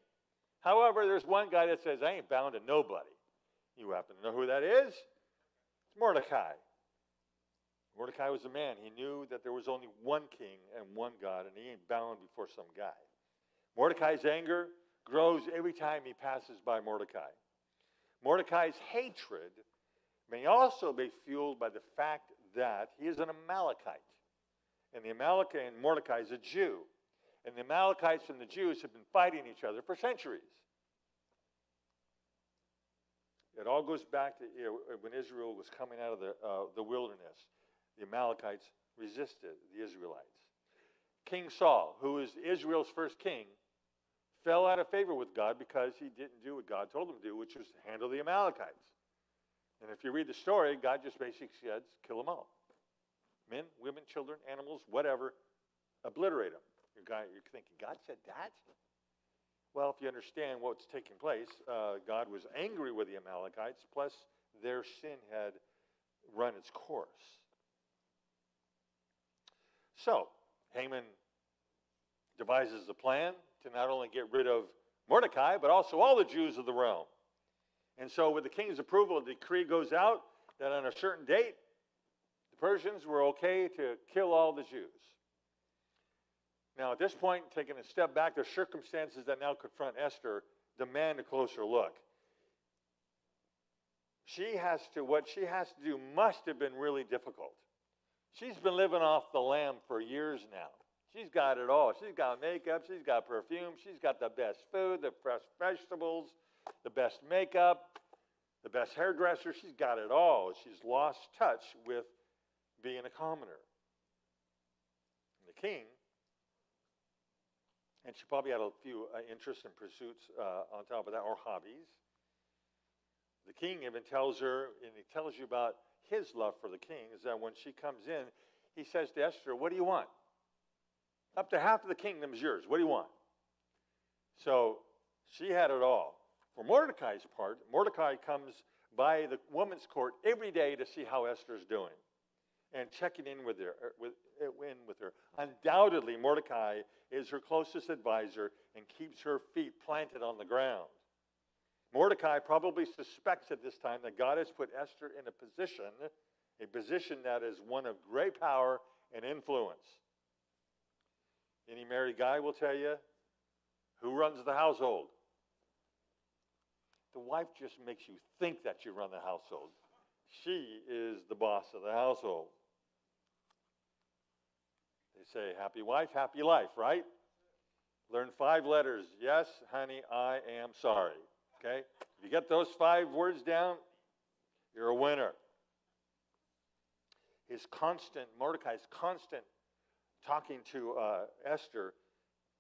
However, there's one guy that says, I ain't bound to nobody. You happen to know who that is? It's Mordecai. Mordecai was a man. He knew that there was only one king and one God, and he ain't bound before some guy. Mordecai's anger grows every time he passes by Mordecai. Mordecai's hatred may also be fueled by the fact that he is an Amalekite. And the Amalekite and Mordecai is a Jew. And the Amalekites and the Jews have been fighting each other for centuries. It all goes back to when Israel was coming out of the, uh, the wilderness. The Amalekites resisted the Israelites. King Saul, who is Israel's first king, fell out of favor with God because he didn't do what God told him to do, which was handle the Amalekites. And if you read the story, God just basically says, kill them all. Men, women, children, animals, whatever, obliterate them. You're thinking, God said that? Well, if you understand what's taking place, uh, God was angry with the Amalekites, plus their sin had run its course. So, Haman devises a plan to not only get rid of Mordecai, but also all the Jews of the realm. And so, with the king's approval, a decree goes out that on a certain date, the Persians were okay to kill all the Jews. Now, at this point, taking a step back, the circumstances that now confront Esther demand a closer look. She has to, what she has to do must have been really difficult. She's been living off the lamb for years now. She's got it all. She's got makeup, she's got perfume, she's got the best food, the fresh vegetables, the best makeup, the best hairdresser. She's got it all. She's lost touch with being a commoner. And the king and she probably had a few uh, interests and pursuits uh, on top of that, or hobbies. The king even tells her, and he tells you about his love for the king, is that when she comes in, he says to Esther, What do you want? Up to half of the kingdom is yours. What do you want? So she had it all. For Mordecai's part, Mordecai comes by the woman's court every day to see how Esther's doing and checking in with her, er, with, Uh, in with her. Undoubtedly, Mordecai is her closest advisor and keeps her feet planted on the ground. Mordecai probably suspects at this time that God has put Esther in a position, a position that is one of great power and influence. Any married guy will tell you who runs the household. The wife just makes you think that you run the household. She is the boss of the household. They say, happy wife, happy life, right? Learn five letters. Yes, honey, I am sorry. Okay? If you get those five words down, you're a winner. His constant, Mordecai's constant talking to uh, Esther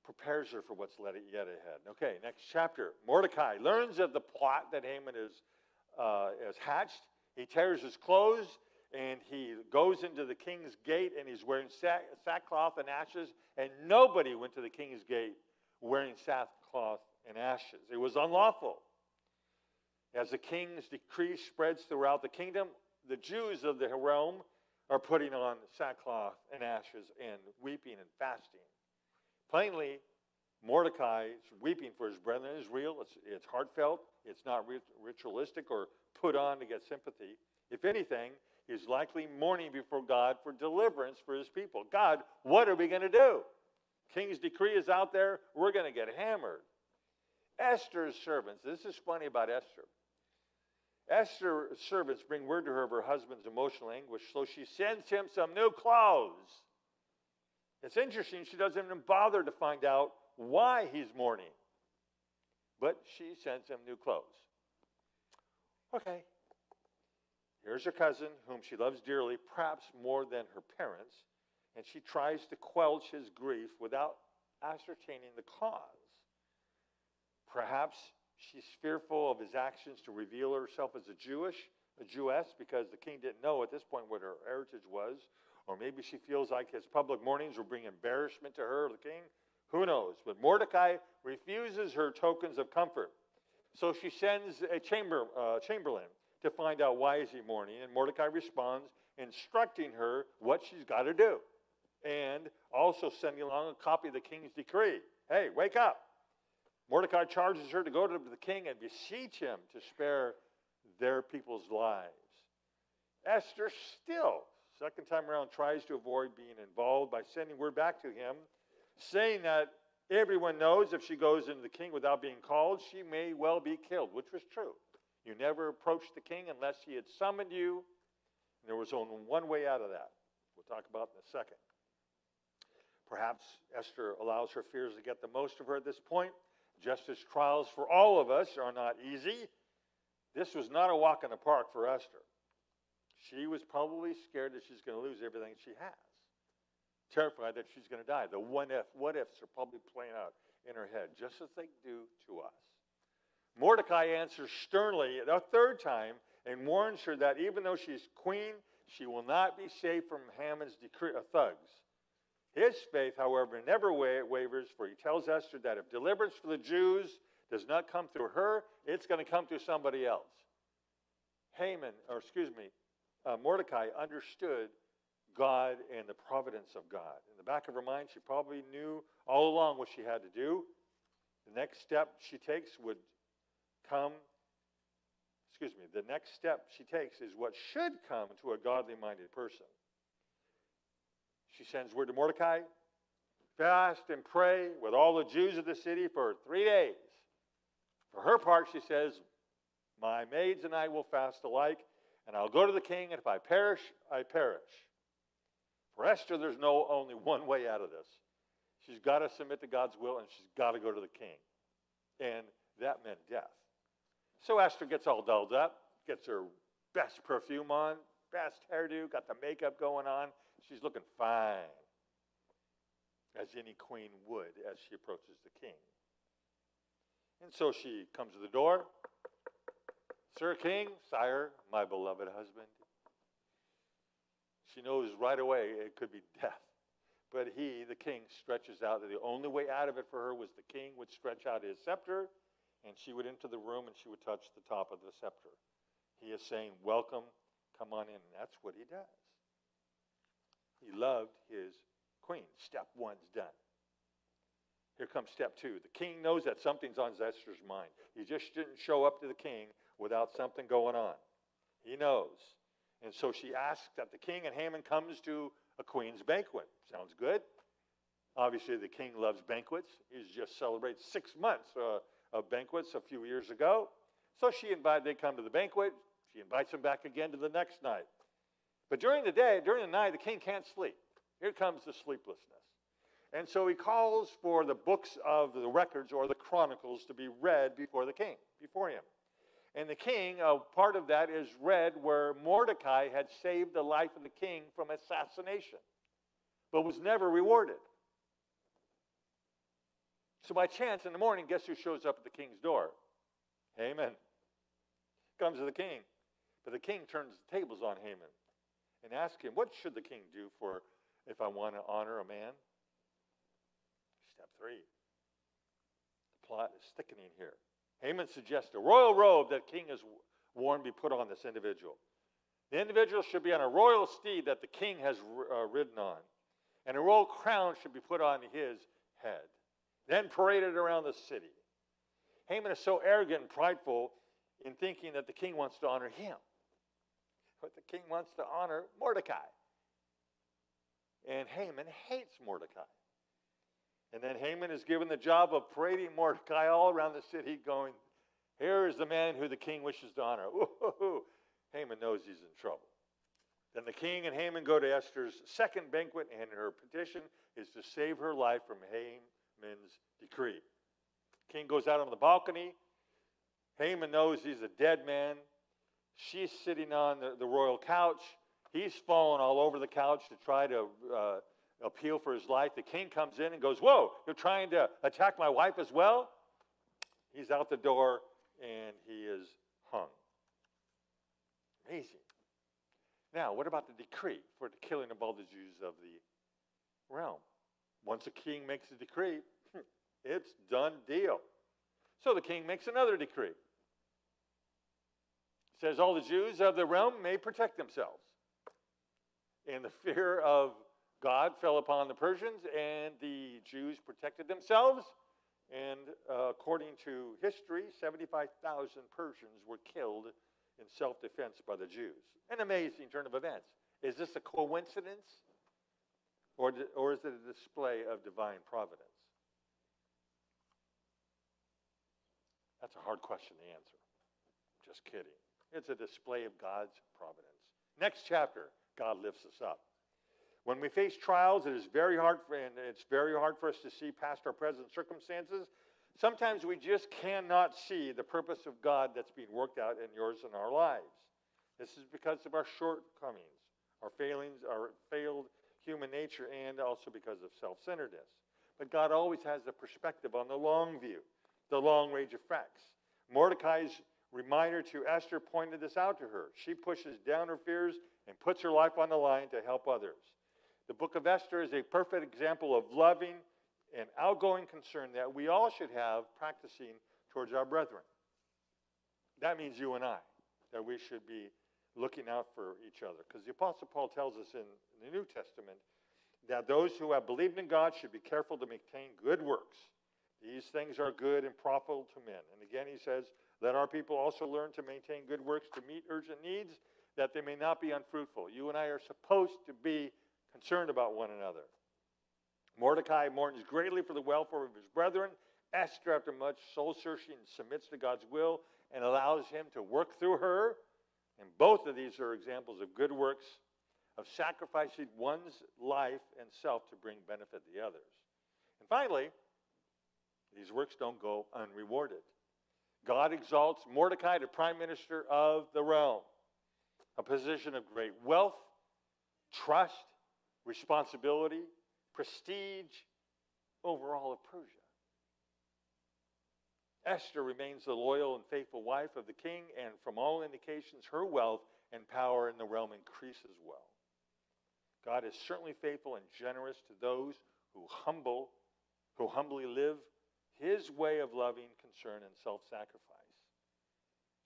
prepares her for what's yet ahead. Okay, next chapter. Mordecai learns of the plot that Haman is, uh, has hatched. He tears his clothes and he goes into the king's gate and he's wearing sack, sackcloth and ashes, and nobody went to the king's gate wearing sackcloth and ashes. It was unlawful. As the king's decree spreads throughout the kingdom, the Jews of the realm are putting on sackcloth and ashes and weeping and fasting. Plainly, Mordecai is weeping for his brethren. It's real, it's, it's heartfelt, It's not ritualistic or put on to get sympathy. If anything, he's likely mourning before God for deliverance for his people. God, what are we going to do? King's decree is out there. We're going to get hammered. Esther's servants, this is funny about Esther. Esther's servants bring word to her of her husband's emotional anguish, so she sends him some new clothes. It's interesting, she doesn't even bother to find out why he's mourning, but she sends him new clothes. Okay. Here's her cousin, whom she loves dearly, perhaps more than her parents, and she tries to quench his grief without ascertaining the cause. Perhaps she's fearful of his actions to reveal herself as a Jewish, a Jewess, because the king didn't know at this point what her heritage was. Or maybe she feels like his public mournings will bring embarrassment to her, the king. Who knows? But Mordecai refuses her tokens of comfort. So she sends a chamber, uh, chamberlain to find out why is he mourning. And Mordecai responds, instructing her what she's got to do. And also sending along a copy of the king's decree. Hey, wake up. Mordecai charges her to go to the king and beseech him to spare their people's lives. Esther still, second time around, tries to avoid being involved by sending word back to him, saying that everyone knows if she goes into the king without being called, she may well be killed, which was true. You never approached the king unless he had summoned you. And there was only one way out of that. We'll talk about in a second. Perhaps Esther allows her fears to get the most of her at this point. Just as trials for all of us are not easy, this was not a walk in the park for Esther. She was probably scared that she's going to lose everything she has, terrified that she's going to die. The if, what ifs are probably playing out in her head, just as they do to us. Mordecai answers sternly a third time and warns her that even though she's queen, she will not be safe from Haman's decree, uh, thugs. His faith, however, never wa- wavers, for he tells Esther that if deliverance for the Jews does not come through her, it's going to come through somebody else. Haman, or excuse me, uh, Mordecai understood God and the providence of God. In the back of her mind, she probably knew all along what she had to do. The next step she takes would come, excuse me, the next step she takes is what should come to a godly minded person. She sends word to Mordecai fast and pray with all the Jews of the city for three days. For her part, she says, My maids and I will fast alike, and I'll go to the king, and if I perish, I perish. For Esther, there's no only one way out of this. She's got to submit to God's will, and she's got to go to the king. And that meant death. So Esther gets all dolled up, gets her best perfume on, best hairdo, got the makeup going on. She's looking fine, as any queen would as she approaches the king. And so she comes to the door. Sir King, sire, my beloved husband. She knows right away it could be death. But he, the king, stretches out. The only way out of it for her was the king would stretch out his scepter, and she would enter the room and she would touch the top of the scepter. He is saying, Welcome, come on in. And that's what he does. He loved his queen. Step one's done. Here comes step two. The king knows that something's on Esther's mind. He just didn't show up to the king without something going on. He knows. And so she asks that the king and Haman comes to a queen's banquet. Sounds good. Obviously, the king loves banquets. He's just celebrated six months uh, of banquets a few years ago. So she invited, they come to the banquet. She invites them back again to the next night. But during the day, during the night, the king can't sleep. Here comes the sleeplessness. And so he calls for the books of the records or the chronicles to be read before the king, before him. And the king, a part of that is read where Mordecai had saved the life of the king from assassination, but was never rewarded. So by chance in the morning, guess who shows up at the king's door? Haman. Comes to the king. But the king turns the tables on Haman and asks him, What should the king do for if I want to honor a man? Step three. The plot is thickening here. Haman suggests a royal robe that the king has worn be put on this individual. The individual should be on a royal steed that the king has uh, ridden on, and a royal crown should be put on his head, then paraded around the city. Haman is so arrogant and prideful in thinking that the king wants to honor him. But the king wants to honor Mordecai. And Haman hates Mordecai. And then Haman is given the job of parading Mordecai all around the city, going, Here is the man who the king wishes to honor. Haman knows he's in trouble. Then the king and Haman go to Esther's second banquet, and her petition is to save her life from Haman's decree. King goes out on the balcony. Haman knows he's a dead man. She's sitting on the, the royal couch. He's fallen all over the couch to try to uh, appeal for his life. The king comes in and goes, Whoa, you're trying to attack my wife as well? He's out the door and he is hung. Amazing. Now, what about the decree for the killing of all the Jews of the realm? Once a king makes a decree, it's done deal. So the king makes another decree. says all the Jews of the realm may protect themselves. And the fear of God fell upon the Persians, and the Jews protected themselves. And uh, according to history, 75,000 Persians were killed in self defense by the Jews. An amazing turn of events. Is this a coincidence? Or, or is it a display of divine providence? That's a hard question to answer. Just kidding. It's a display of God's providence. Next chapter, God lifts us up. When we face trials, it is very hard, for, and it's very hard for us to see past our present circumstances. Sometimes we just cannot see the purpose of God that's being worked out in yours and our lives. This is because of our shortcomings, our failings, our failed human nature, and also because of self centeredness. But God always has a perspective on the long view the long range effects. Mordecai's reminder to Esther pointed this out to her. She pushes down her fears and puts her life on the line to help others. The book of Esther is a perfect example of loving and outgoing concern that we all should have practicing towards our brethren. That means you and I, that we should be looking out for each other. Because the Apostle Paul tells us in the New Testament that those who have believed in God should be careful to maintain good works. These things are good and profitable to men. And again, he says, Let our people also learn to maintain good works to meet urgent needs, that they may not be unfruitful. You and I are supposed to be concerned about one another. Mordecai mourns greatly for the welfare of his brethren. Esther, after much soul searching, submits to God's will and allows him to work through her. And both of these are examples of good works, of sacrificing one's life and self to bring benefit to the others. And finally, these works don't go unrewarded. God exalts Mordecai to prime minister of the realm, a position of great wealth, trust, responsibility, prestige over all of Persia. Esther remains the loyal and faithful wife of the king, and from all indications, her wealth and power in the realm increase as well. God is certainly faithful and generous to those who humble, who humbly live his way of loving, concern, and self sacrifice.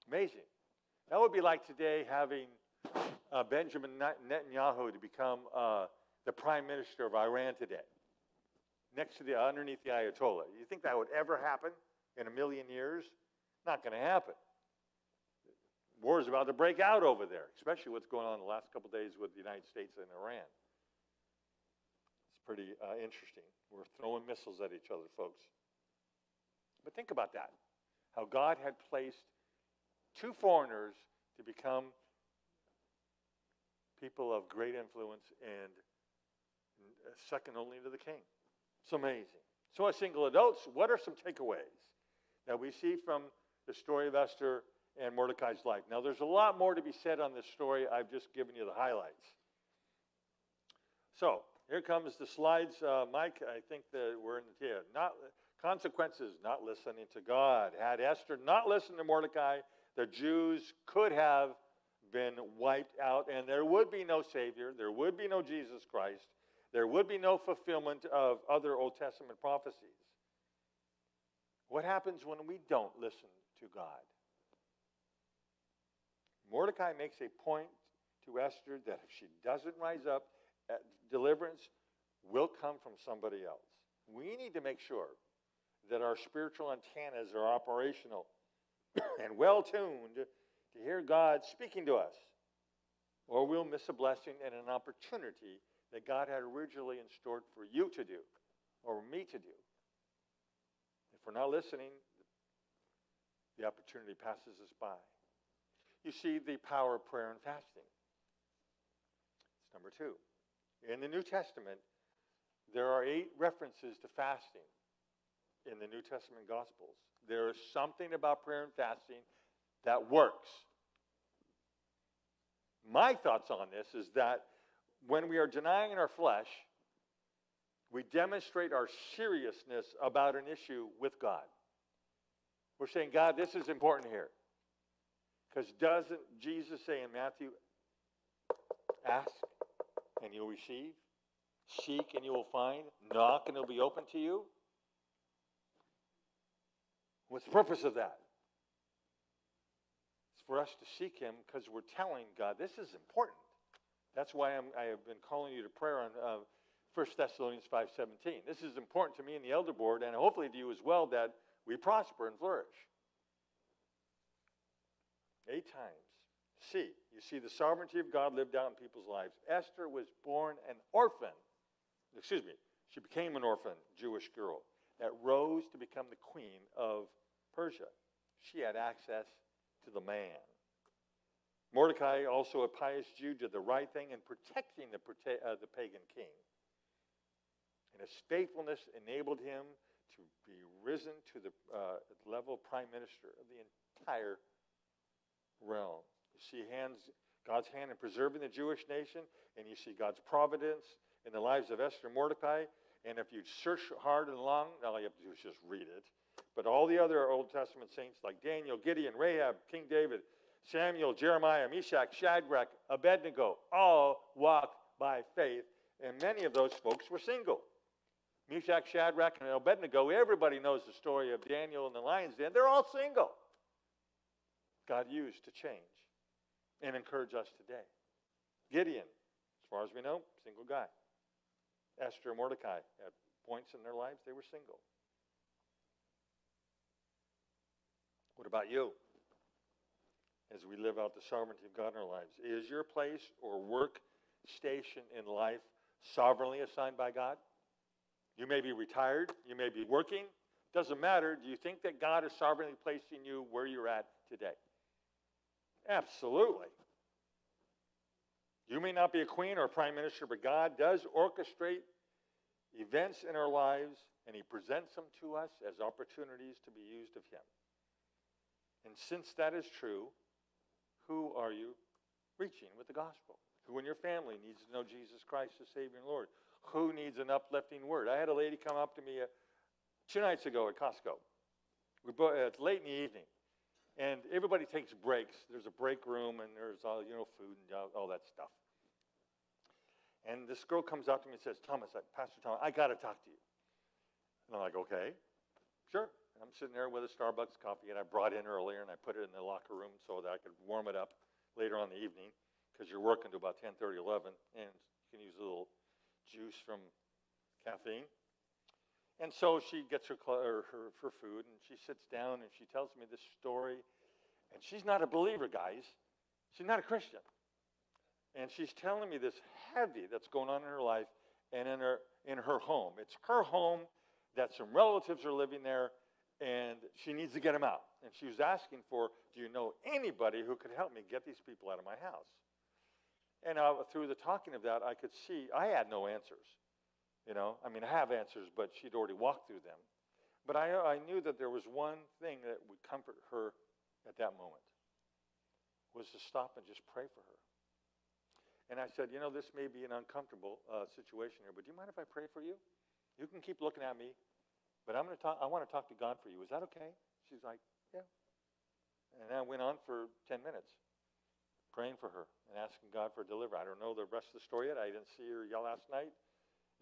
Amazing. That would be like today having uh, Benjamin Netanyahu to become uh, the prime minister of Iran today, next to the underneath the Ayatollah. You think that would ever happen in a million years? Not going to happen. War is about to break out over there, especially what's going on the last couple days with the United States and Iran. It's pretty uh, interesting. We're throwing missiles at each other, folks. But think about that how God had placed two foreigners to become people of great influence and second only to the king. It's amazing. So, as single adults, what are some takeaways that we see from the story of Esther and Mordecai's life? Now, there's a lot more to be said on this story. I've just given you the highlights. So, here comes the slides. Uh, Mike, I think that we're in the yeah, not Consequences not listening to God. Had Esther not listened to Mordecai, the Jews could have been wiped out, and there would be no Savior, there would be no Jesus Christ, there would be no fulfillment of other Old Testament prophecies. What happens when we don't listen to God? Mordecai makes a point to Esther that if she doesn't rise up, eh, deliverance will come from somebody else. We need to make sure that our spiritual antennas are operational and well tuned to hear God speaking to us, or we'll miss a blessing and an opportunity that God had originally in store for you to do or me to do. If we're not listening, the opportunity passes us by. You see the power of prayer and fasting. It's number two. In the New Testament, there are eight references to fasting in the New Testament Gospels. There is something about prayer and fasting that works. My thoughts on this is that when we are denying our flesh, we demonstrate our seriousness about an issue with God. We're saying, God, this is important here. Because doesn't Jesus say in Matthew, ask and you'll receive, seek and you will find, knock and it'll be open to you? What's the purpose of that? It's for us to seek Him because we're telling God this is important. That's why I'm, I have been calling you to prayer on uh, 1 Thessalonians 5.17. This is important to me and the elder board and hopefully to you as well that we prosper and flourish. Eight times. See, you see the sovereignty of God lived out in people's lives. Esther was born an orphan. Excuse me, she became an orphan Jewish girl that rose to become the queen of Persia. She had access to the man. Mordecai, also a pious Jew, did the right thing in protecting the, uh, the pagan king. And his faithfulness enabled him to be risen to the uh, level of prime minister of the entire realm. You see hands, God's hand in preserving the Jewish nation, and you see God's providence in the lives of Esther and Mordecai. And if you search hard and long, all you have to do is just read it. But all the other Old Testament saints like Daniel, Gideon, Rahab, King David, Samuel, Jeremiah, Meshach, Shadrach, Abednego, all walked by faith, and many of those folks were single. Meshach, Shadrach, and Abednego, everybody knows the story of Daniel and the lion's den. They're all single. God used to change and encourage us today. Gideon, as far as we know, single guy. Esther and Mordecai, at points in their lives, they were single. What about you? As we live out the sovereignty of God in our lives, is your place or work station in life sovereignly assigned by God? You may be retired, you may be working, doesn't matter. Do you think that God is sovereignly placing you where you're at today? Absolutely. You may not be a queen or a prime minister, but God does orchestrate events in our lives, and He presents them to us as opportunities to be used of Him. And since that is true, who are you reaching with the gospel? Who in your family needs to know Jesus Christ as Savior and Lord? Who needs an uplifting word? I had a lady come up to me uh, two nights ago at Costco. We bo- it's late in the evening, and everybody takes breaks. There's a break room, and there's all you know, food and all, all that stuff. And this girl comes up to me and says, "Thomas, I, Pastor Thomas, I got to talk to you." And I'm like, "Okay, sure." I'm sitting there with a Starbucks coffee, and I brought in earlier, and I put it in the locker room so that I could warm it up later on the evening because you're working to about 10:30, 11, and you can use a little juice from caffeine. And so she gets her, her, her, her food and she sits down and she tells me this story. And she's not a believer, guys. She's not a Christian. And she's telling me this heavy that's going on in her life and in her, in her home. It's her home that some relatives are living there and she needs to get them out. And she was asking for, do you know anybody who could help me get these people out of my house? And through the talking of that, I could see I had no answers. You know, I mean, I have answers, but she'd already walked through them. But I, I knew that there was one thing that would comfort her at that moment, was to stop and just pray for her. And I said, you know, this may be an uncomfortable uh, situation here, but do you mind if I pray for you? You can keep looking at me, but I'm going to talk. I want to talk to God for you. Is that okay? She's like, yeah. And I went on for 10 minutes praying for her and asking God for deliverance. I don't know the rest of the story yet. I didn't see her yell last night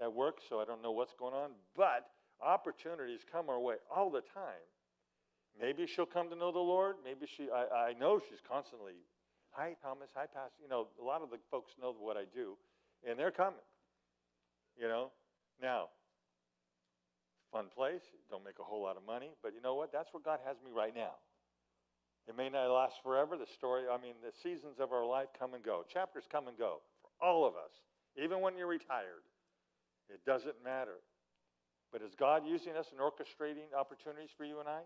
at work, so I don't know what's going on. But opportunities come our way all the time. Maybe she'll come to know the Lord. Maybe she, I, I know she's constantly, hi, Thomas, hi, Pastor. You know, a lot of the folks know what I do, and they're coming. You know? Now, fun place, don't make a whole lot of money, but you know what? That's where God has me right now. It may not last forever. The story, I mean, the seasons of our life come and go. Chapters come and go for all of us, even when you're retired. It doesn't matter. But is God using us and orchestrating opportunities for you and I?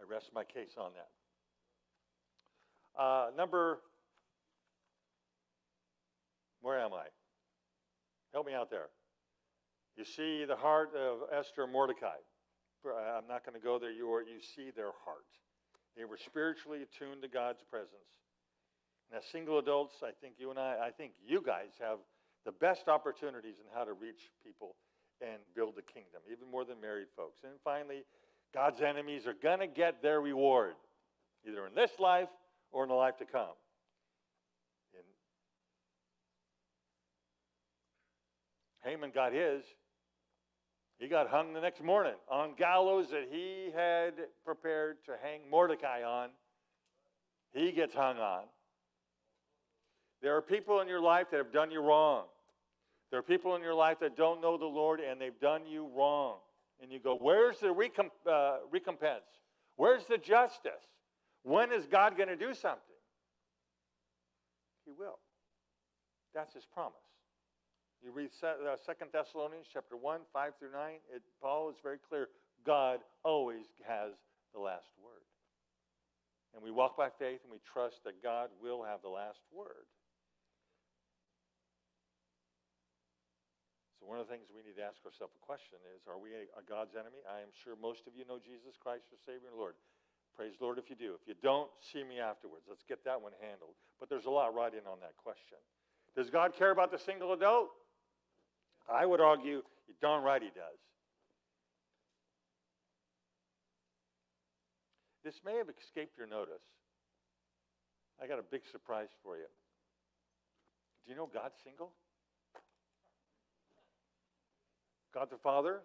I rest my case on that. Uh, number, where am I? Help me out there. You see the heart of Esther Mordecai. Uh, I'm not going to go there. You, are, you see their heart. They were spiritually attuned to God's presence. And as single adults, I think you and I, I think you guys have the best opportunities in how to reach people and build the kingdom, even more than married folks. And finally, God's enemies are going to get their reward, either in this life or in the life to come. And Haman got his. He got hung the next morning on gallows that he had prepared to hang Mordecai on. He gets hung on. There are people in your life that have done you wrong. There are people in your life that don't know the Lord and they've done you wrong. And you go, Where's the uh, recompense? Where's the justice? When is God going to do something? He will. That's his promise. You read uh, Second Thessalonians chapter 1, 5 through 9, it, Paul is very clear. God always has the last word. And we walk by faith and we trust that God will have the last word. So, one of the things we need to ask ourselves a question is Are we a, a God's enemy? I am sure most of you know Jesus Christ, your Savior and Lord. Praise the Lord if you do. If you don't, see me afterwards. Let's get that one handled. But there's a lot right in on that question. Does God care about the single adult? I would argue, you're darn right he does. This may have escaped your notice. I got a big surprise for you. Do you know God's single? God the Father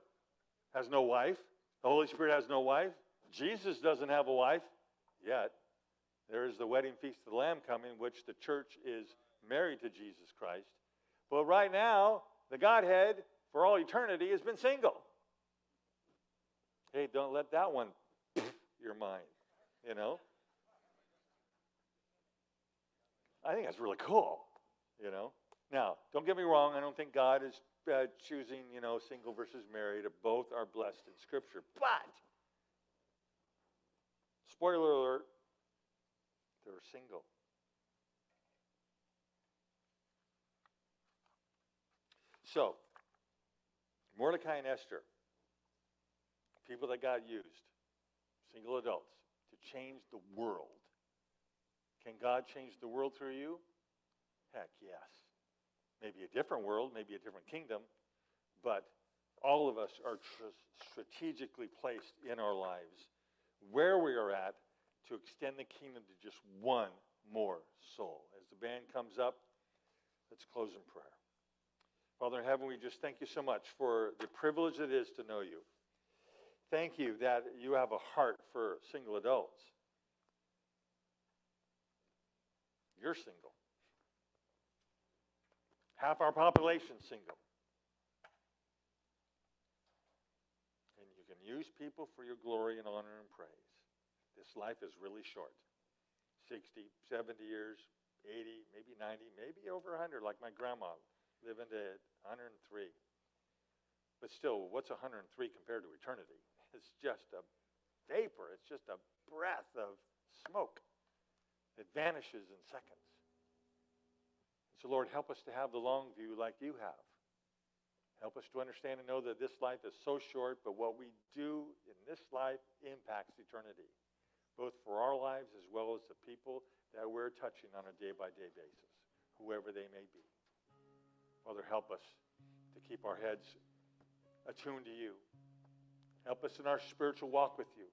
has no wife. The Holy Spirit has no wife. Jesus doesn't have a wife yet. There is the wedding feast of the Lamb coming, which the church is married to Jesus Christ. But right now, the Godhead, for all eternity, has been single. Hey, don't let that one your mind, you know? I think that's really cool, you know? Now, don't get me wrong, I don't think God is uh, choosing, you know, single versus married. Both are blessed in Scripture. But, spoiler alert, they're single. So, Mordecai and Esther, people that God used, single adults, to change the world. Can God change the world through you? Heck yes. Maybe a different world, maybe a different kingdom, but all of us are tr- strategically placed in our lives where we are at to extend the kingdom to just one more soul. As the band comes up, let's close in prayer. Father in heaven, we just thank you so much for the privilege it is to know you. Thank you that you have a heart for single adults. You're single. Half our population single. And you can use people for your glory and honor and praise. This life is really short 60, 70 years, 80, maybe 90, maybe over 100, like my grandma living to 103. But still, what's 103 compared to eternity? It's just a vapor, it's just a breath of smoke that vanishes in seconds. So, Lord, help us to have the long view like you have. Help us to understand and know that this life is so short, but what we do in this life impacts eternity, both for our lives as well as the people that we're touching on a day by day basis, whoever they may be. Father, help us to keep our heads attuned to you. Help us in our spiritual walk with you.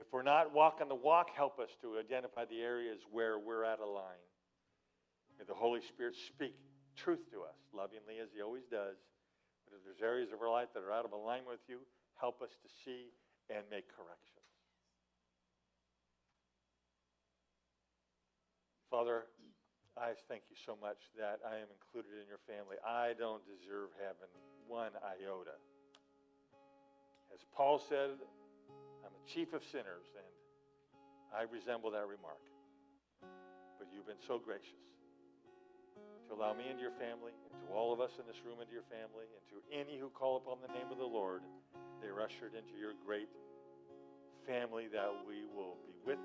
If we're not walking the walk, help us to identify the areas where we're out of line. May the Holy Spirit speak truth to us, lovingly as He always does. But if there's areas of our life that are out of alignment with you, help us to see and make corrections. Father, I thank you so much that I am included in your family. I don't deserve heaven one iota. As Paul said, I'm a chief of sinners, and I resemble that remark. But you've been so gracious to allow me into your family, and to all of us in this room into your family, and to any who call upon the name of the Lord. They're ushered into your great family that we will be with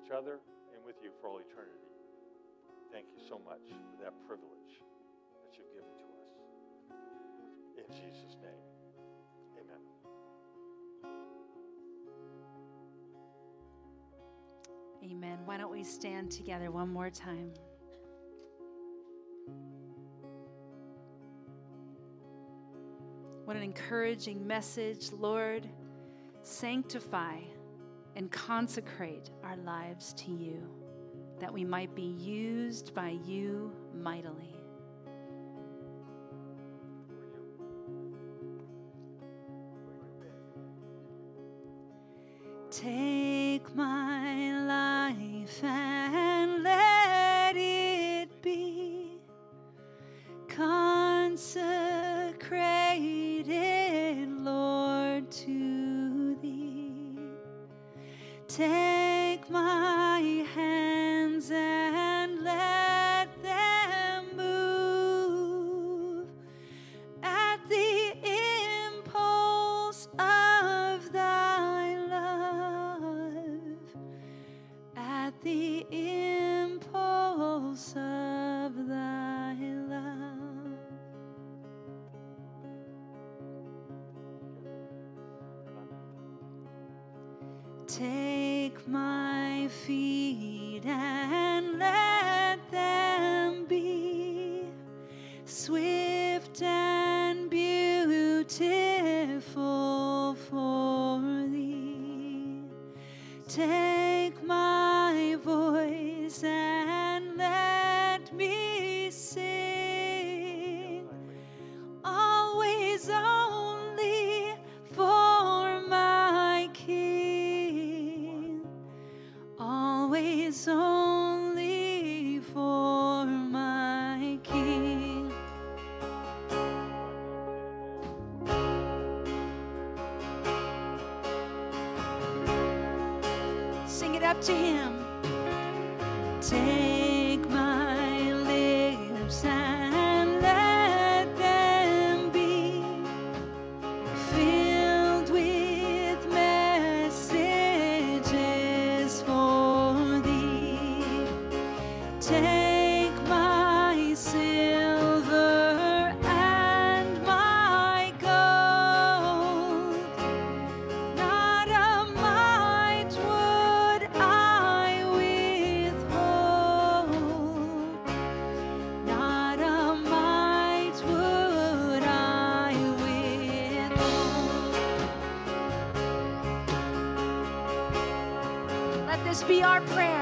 each other and with you for all eternity. Thank you so much for that privilege that you've given to us. In Jesus' name, amen. Amen. Why don't we stand together one more time? What an encouraging message, Lord. Sanctify and consecrate our lives to you, that we might be used by you mightily. Take my be our prayer.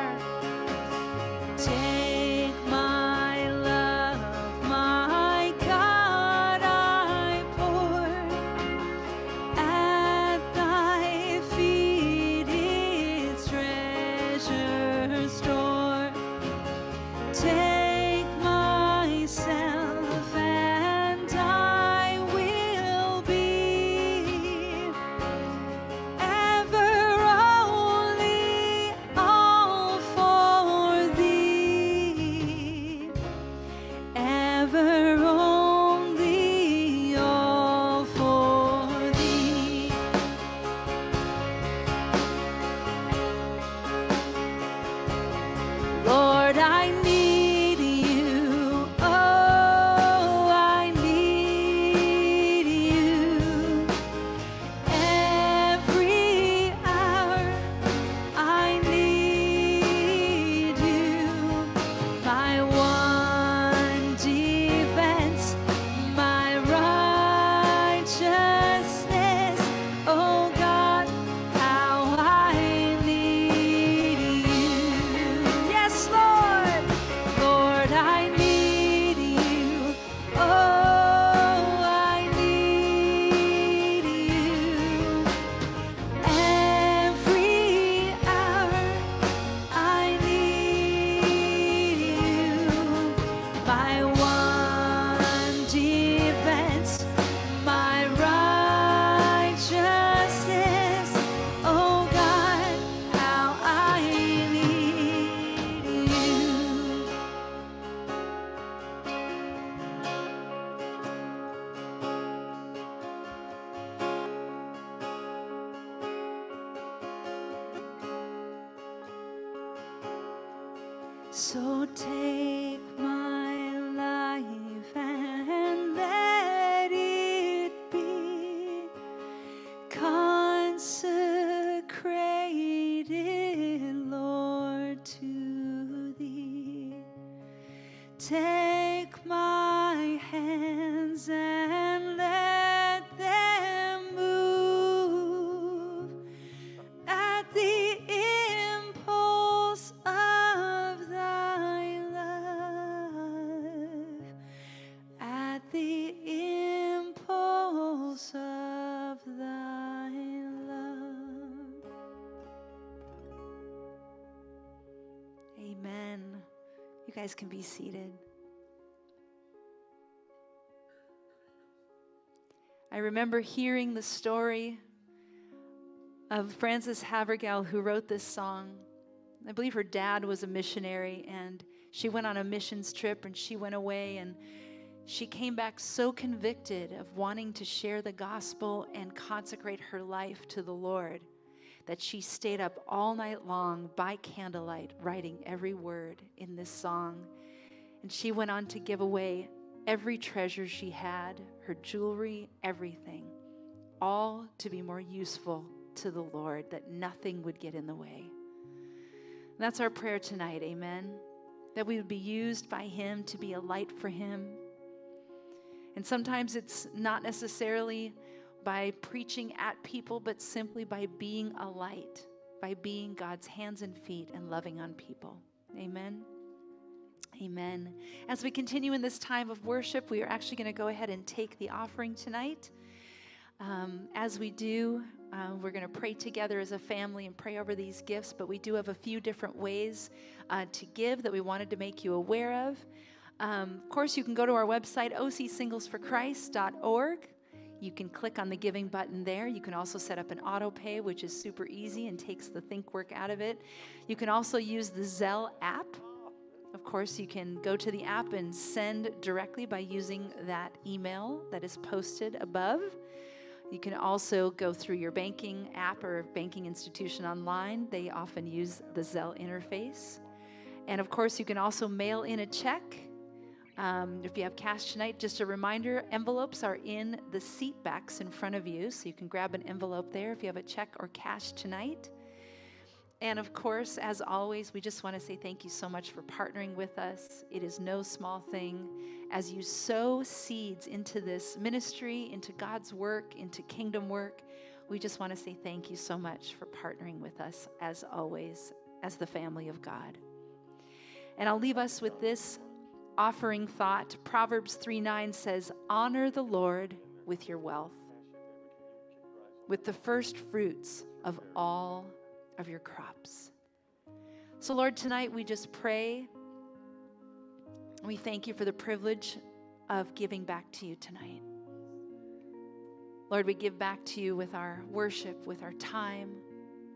Guys can be seated. I remember hearing the story of Frances Havergal, who wrote this song. I believe her dad was a missionary, and she went on a missions trip and she went away and she came back so convicted of wanting to share the gospel and consecrate her life to the Lord that she stayed up all night long by candlelight writing every word in this song. And she went on to give away every treasure she had, her jewelry, everything, all to be more useful to the Lord, that nothing would get in the way. And that's our prayer tonight, amen. That we would be used by Him to be a light for Him. And sometimes it's not necessarily by preaching at people, but simply by being a light, by being God's hands and feet and loving on people. Amen. Amen. As we continue in this time of worship, we are actually going to go ahead and take the offering tonight. Um, as we do, uh, we're going to pray together as a family and pray over these gifts, but we do have a few different ways uh, to give that we wanted to make you aware of. Um, of course, you can go to our website, ocsinglesforchrist.org. You can click on the giving button there. You can also set up an auto pay, which is super easy and takes the think work out of it. You can also use the Zelle app. Of course, you can go to the app and send directly by using that email that is posted above. You can also go through your banking app or banking institution online. They often use the Zelle interface. And of course, you can also mail in a check. Um, if you have cash tonight, just a reminder envelopes are in the seat backs in front of you, so you can grab an envelope there if you have a check or cash tonight. And of course, as always, we just want to say thank you so much for partnering with us. It is no small thing. As you sow seeds into this ministry, into God's work, into kingdom work, we just want to say thank you so much for partnering with us, as always, as the family of God. And I'll leave us with this offering thought. Proverbs 3 9 says, Honor the Lord with your wealth, with the first fruits of all of your crops. So, Lord, tonight we just pray. We thank you for the privilege of giving back to you tonight. Lord, we give back to you with our worship, with our time,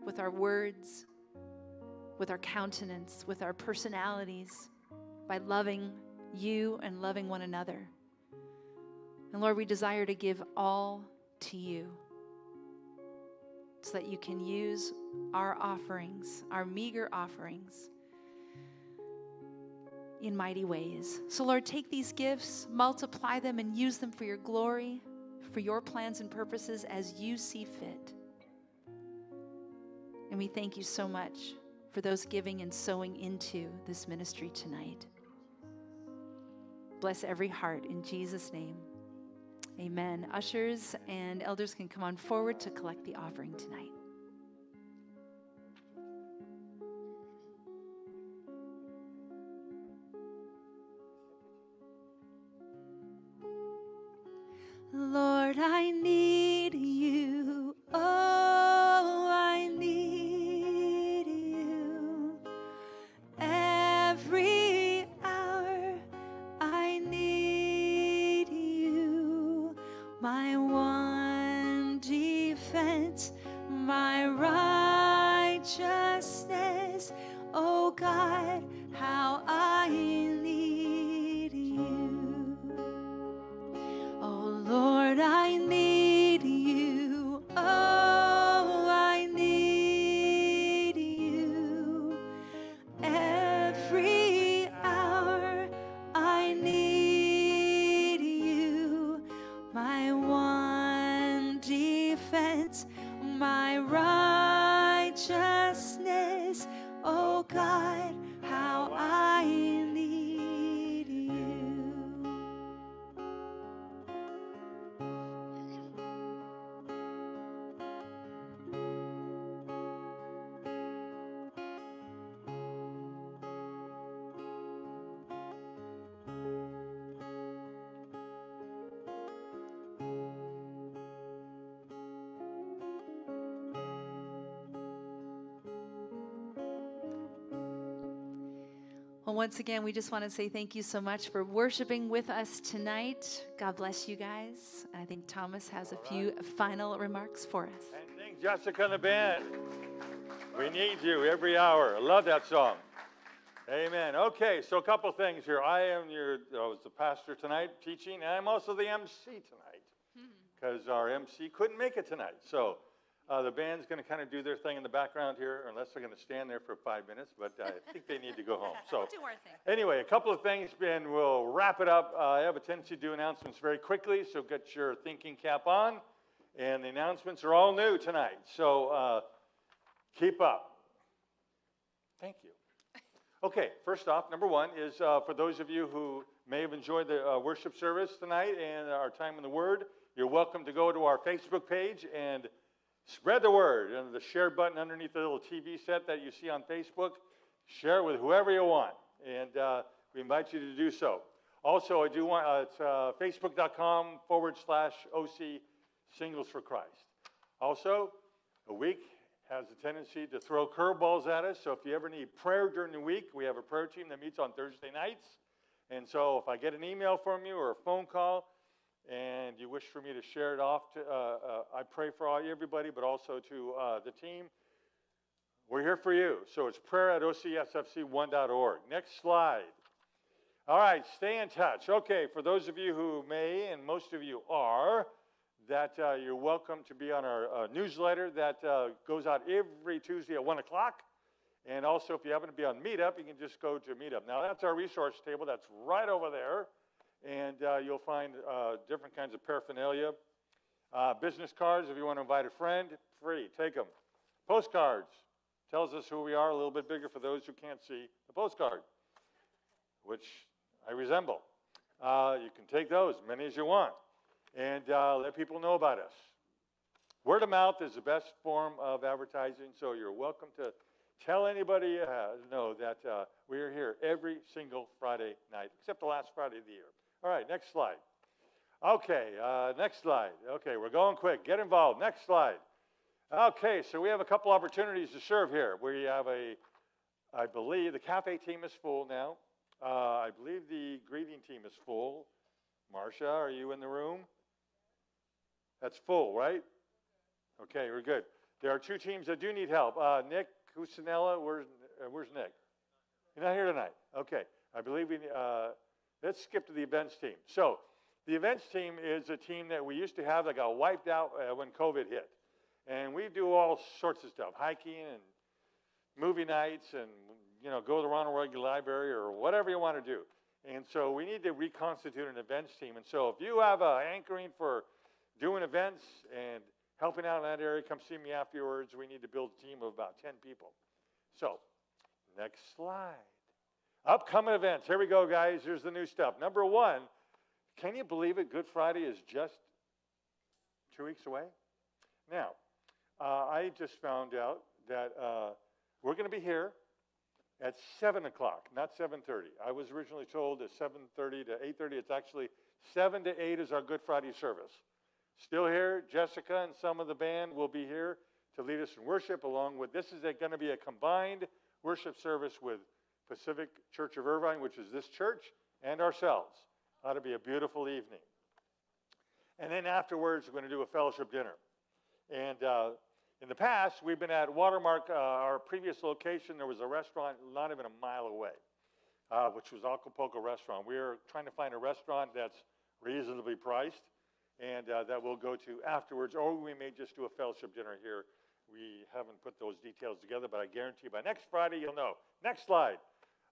with our words, with our countenance, with our personalities, by loving you and loving one another. And Lord, we desire to give all to you so that you can use our offerings, our meager offerings, in mighty ways. So, Lord, take these gifts, multiply them, and use them for your glory, for your plans and purposes as you see fit. And we thank you so much for those giving and sowing into this ministry tonight. Bless every heart in Jesus' name. Amen. Ushers and elders can come on forward to collect the offering tonight. Once again, we just want to say thank you so much for worshiping with us tonight. God bless you guys. I think Thomas has a few final remarks for us. And thank Jesica and the band. We need you every hour. I love that song. Amen. Okay, so a couple things here. I am your, I was the pastor tonight teaching, and I'm also the MC tonight hmm. because our MC couldn't make it tonight. So uh, the band's going to kind of do their thing in the background here, unless they're going to stand there for five minutes, but I think they need to go home. So Do our thing. Anyway, a couple of things, and we'll wrap it up. Uh, I have a tendency to do announcements very quickly, so get your thinking cap on. And the announcements are all new tonight, so uh, keep up. Thank you. Okay, first off, number one is uh, for those of you who may have enjoyed the uh, worship service tonight and our time in the Word, you're welcome to go to our Facebook page and spread the word. And the share button underneath the little TV set that you see on Facebook, share it with whoever you want. And uh, we invite you to do so. Also, I do want, uh, it's uh, facebook.com forward slash OC Singles for Christ. Also, a week has a tendency to throw curveballs at us. So if you ever need prayer during the week, we have a prayer team that meets on Thursday nights. And so if I get an email from you or a phone call, and you wish for me to share it off to, uh, uh, I pray for all, everybody, but also to uh, the team. We're here for you. So it's prayer at ocsfc1.org. Next slide. All right, stay in touch. Okay, for those of you who may, and most of you are, that uh, you're welcome to be on our uh, newsletter that uh, goes out every Tuesday at 1 o'clock. And also, if you happen to be on Meetup, you can just go to Meetup. Now, that's our resource table. That's right over there and uh, you'll find uh, different kinds of paraphernalia. Uh, business cards, if you want to invite a friend, free, take them. Postcards, tells us who we are, a little bit bigger for those who can't see the postcard, which I resemble. Uh, you can take those, many as you want, and uh, let people know about us. Word of mouth is the best form of advertising, so you're welcome to tell anybody you know that uh, we are here every single Friday night, except the last Friday of the year. All right, next slide. Okay, uh, next slide. Okay, we're going quick. Get involved. Next slide. Okay, so we have a couple opportunities to serve here. We have a, I believe the cafe team is full now. Uh, I believe the greeting team is full. Marcia, are you in the room? That's full, right? Okay, we're good. There are two teams that do need help. Uh, Nick Cusinella, where's, uh, where's Nick? You're not here tonight. Okay, I believe we. Uh, Let's skip to the events team. So, the events team is a team that we used to have that got wiped out uh, when COVID hit. And we do all sorts of stuff hiking and movie nights and, you know, go to the Ronald Reagan Library or whatever you want to do. And so we need to reconstitute an events team. And so if you have a anchoring for doing events and helping out in that area, come see me afterwards. We need to build a team of about 10 people. So, next slide. Upcoming events. Here we go, guys. Here's the new stuff. Number one, can you believe it? Good Friday is just two weeks away. Now, uh, I just found out that uh, we're going to be here at 7 o'clock, not 7.30. I was originally told at 7.30 to 8.30. It's actually 7 to 8 is our Good Friday service. Still here, Jesica and some of the band will be here to lead us in worship along with, this is going to be a combined worship service with Pacific Church of Irvine, which is this church, and ourselves. Ought to be a beautiful evening. And then afterwards, we're going to do a fellowship dinner. And uh, in the past, we've been at Watermark, uh, our previous location. There was a restaurant not even a mile away, uh, which was Acapulco Restaurant. We are trying to find a restaurant that's reasonably priced and uh, that we'll go to afterwards, or we may just do a fellowship dinner here. We haven't put those details together, but I guarantee by next Friday you'll know. Next slide.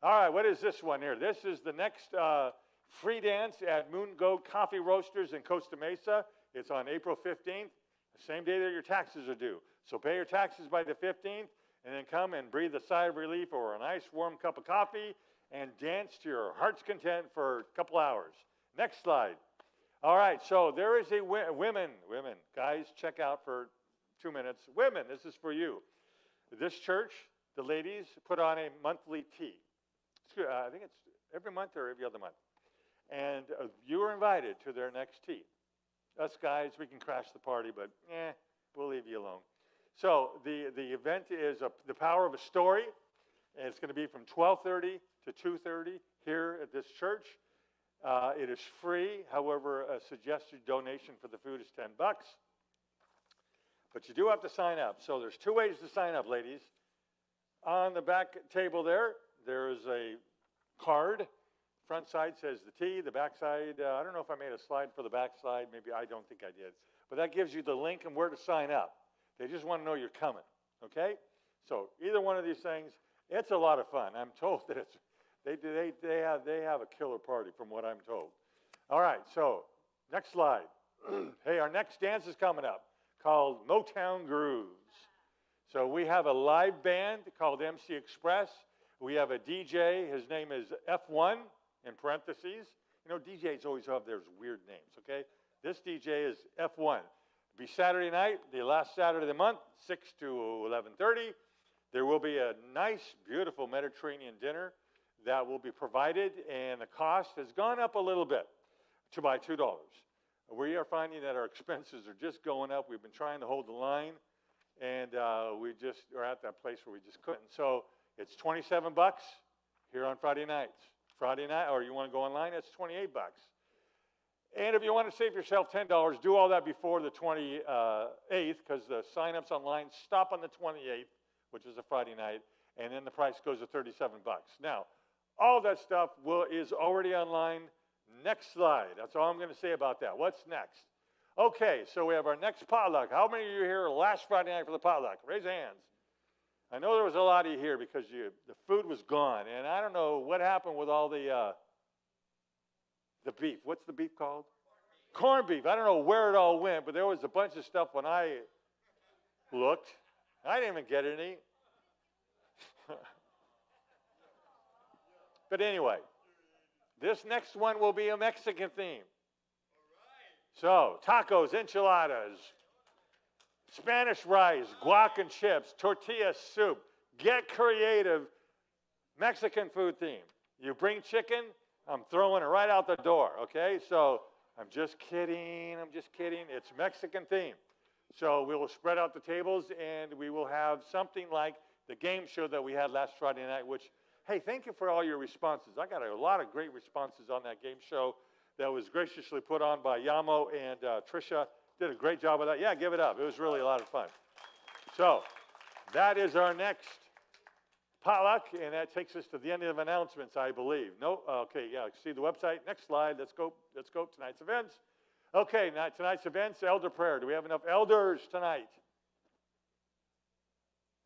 All right, what is this one here? This is the next uh, free dance at Moon Goat Coffee Roasters in Costa Mesa. It's on April 15th, the same day that your taxes are due. So pay your taxes by the 15th, and then come and breathe a sigh of relief or a nice warm cup of coffee and dance to your heart's content for a couple hours. Next slide. All right, so there is a wi- women, women, guys, check out for two minutes. Women, this is for you. This church, the ladies put on a monthly tea. Uh, I think it's every month or every other month. And uh, you are invited to their next tea. Us guys, we can crash the party, but eh, we'll leave you alone. So the, the event is a, the power of a story, and it's going to be from 12:30 to 2:30 here at this church. Uh, it is free. However, a suggested donation for the food is 10 bucks. But you do have to sign up. So there's two ways to sign up, ladies. On the back table there, there is a card. Front side says the Tea. The back side, uh, I don't know if I made a slide for the back side. Maybe I don't think I did. But that gives you the link and where to sign up. They just want to know you're coming. Okay? So either one of these things, it's a lot of fun. I'm told that it's they they they have they have a killer party from what I'm told. All right, so next slide. hey, our next dance is coming up called Motown Grooves. So we have a live band called MC Express. We have a DJ. His name is F1 in parentheses. You know, DJs always have their weird names. Okay, this DJ is F1. It'll Be Saturday night, the last Saturday of the month, 6 to 11:30. There will be a nice, beautiful Mediterranean dinner that will be provided, and the cost has gone up a little bit to by $2. We are finding that our expenses are just going up. We've been trying to hold the line, and uh, we just are at that place where we just couldn't. So it's 27 bucks here on Friday nights. Friday night, or you want to go online, it's 28 bucks. And if you want to save yourself $10, do all that before the 28th because the sign-ups online stop on the 28th, which is a Friday night, and then the price goes to 37 bucks. Now, all that stuff will, is already online. Next slide. That's all I'm going to say about that. What's next? Okay, so we have our next potluck. How many of you here last Friday night for the potluck? Raise hands. I know there was a lot of you here because you, the food was gone, and I don't know what happened with all the uh, the beef. What's the beef called? Corned beef. I don't know where it all went, but there was a bunch of stuff when I looked. I didn't even get any. but anyway, this next one will be a Mexican theme. So, tacos, enchiladas, Spanish rice, guac and chips, tortilla soup. Get creative. Mexican food theme. You bring chicken, I'm throwing it right out the door, okay? So I'm just kidding. I'm just kidding. It's Mexican theme. So we will spread out the tables and we will have something like the game show that we had last Friday night, which, hey, thank you for all your responses. I got a lot of great responses on that game show that was graciously put on by Yamo and uh, Trisha. Did a great job with that. Yeah, give it up. It was really a lot of fun. So that is our next potluck, and that takes us to the end of announcements, I believe. No, okay, yeah. See the website. Next slide. Let's go. Let's go. Tonight's events. Okay, now tonight's events. Elder prayer. Do we have enough elders tonight?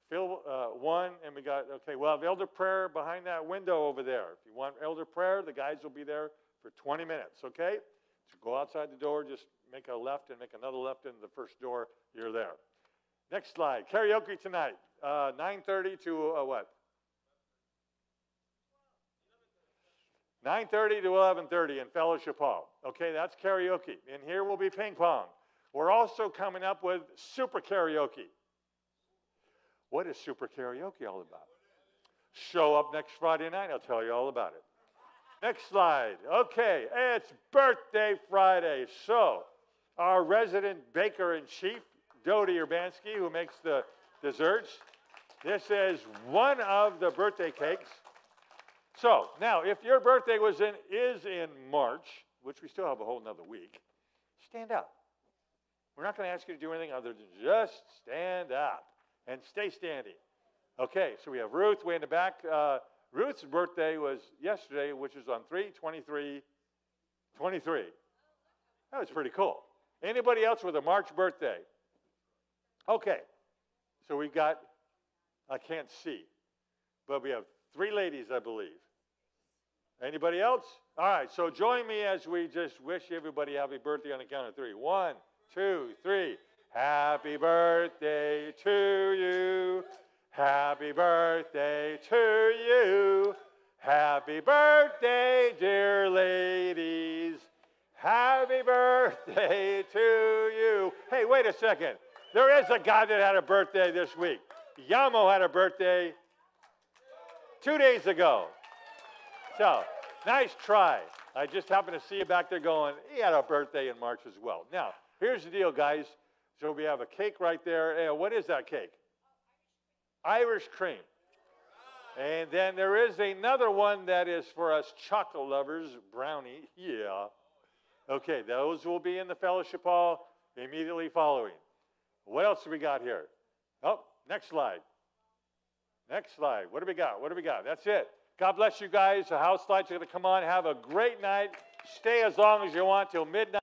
Phil, uh, one, and we got okay. We'll have elder prayer behind that window over there. If you want elder prayer, the guys will be there for 20 minutes. Okay. So go outside the door. Just make a left and make another left into the first door. You're there. Next slide. Karaoke tonight. Uh, 9:30 to uh, what? 9:30 to 11:30 in Fellowship Hall. Okay, that's karaoke. And here will be ping pong. We're also coming up with super karaoke. What is super karaoke all about? Show up next Friday night, I'll tell you all about it. Next slide. Okay, it's birthday Friday. So, our resident baker in chief, Dodie Urbanski, who makes the desserts, this is one of the birthday cakes. So now, if your birthday was in is in March, which we still have a whole nother week, stand up. We're not going to ask you to do anything other than just stand up and stay standing. Okay, so we have Ruth way in the back. Uh, Ruth's birthday was yesterday, which is on 3 23 23. That was pretty cool. Anybody else with a March birthday? Okay, so we've got, I can't see, but we have three ladies, I believe. Anybody else? All right, so join me as we just wish everybody happy birthday on the count of three. One, two, three. Happy birthday to you. Happy birthday to you. Happy birthday, dear ladies. Happy birthday to you. Hey, wait a second. There is a guy that had a birthday this week. Yamo had a birthday two days ago. So, nice try. I just happened to see you back there going, he had a birthday in March as well. Now, here's the deal, guys. So we have a cake right there. What is that cake? Irish cream. And then there is another one that is for us chocolate lovers, brownie. Yeah. Okay, those will be in the fellowship hall immediately following. What else do we got here? Oh, next slide. Next slide. What do we got? What do we got? That's it. God bless you guys. The house lights are going to come on. Have a great night. Stay as long as you want till midnight.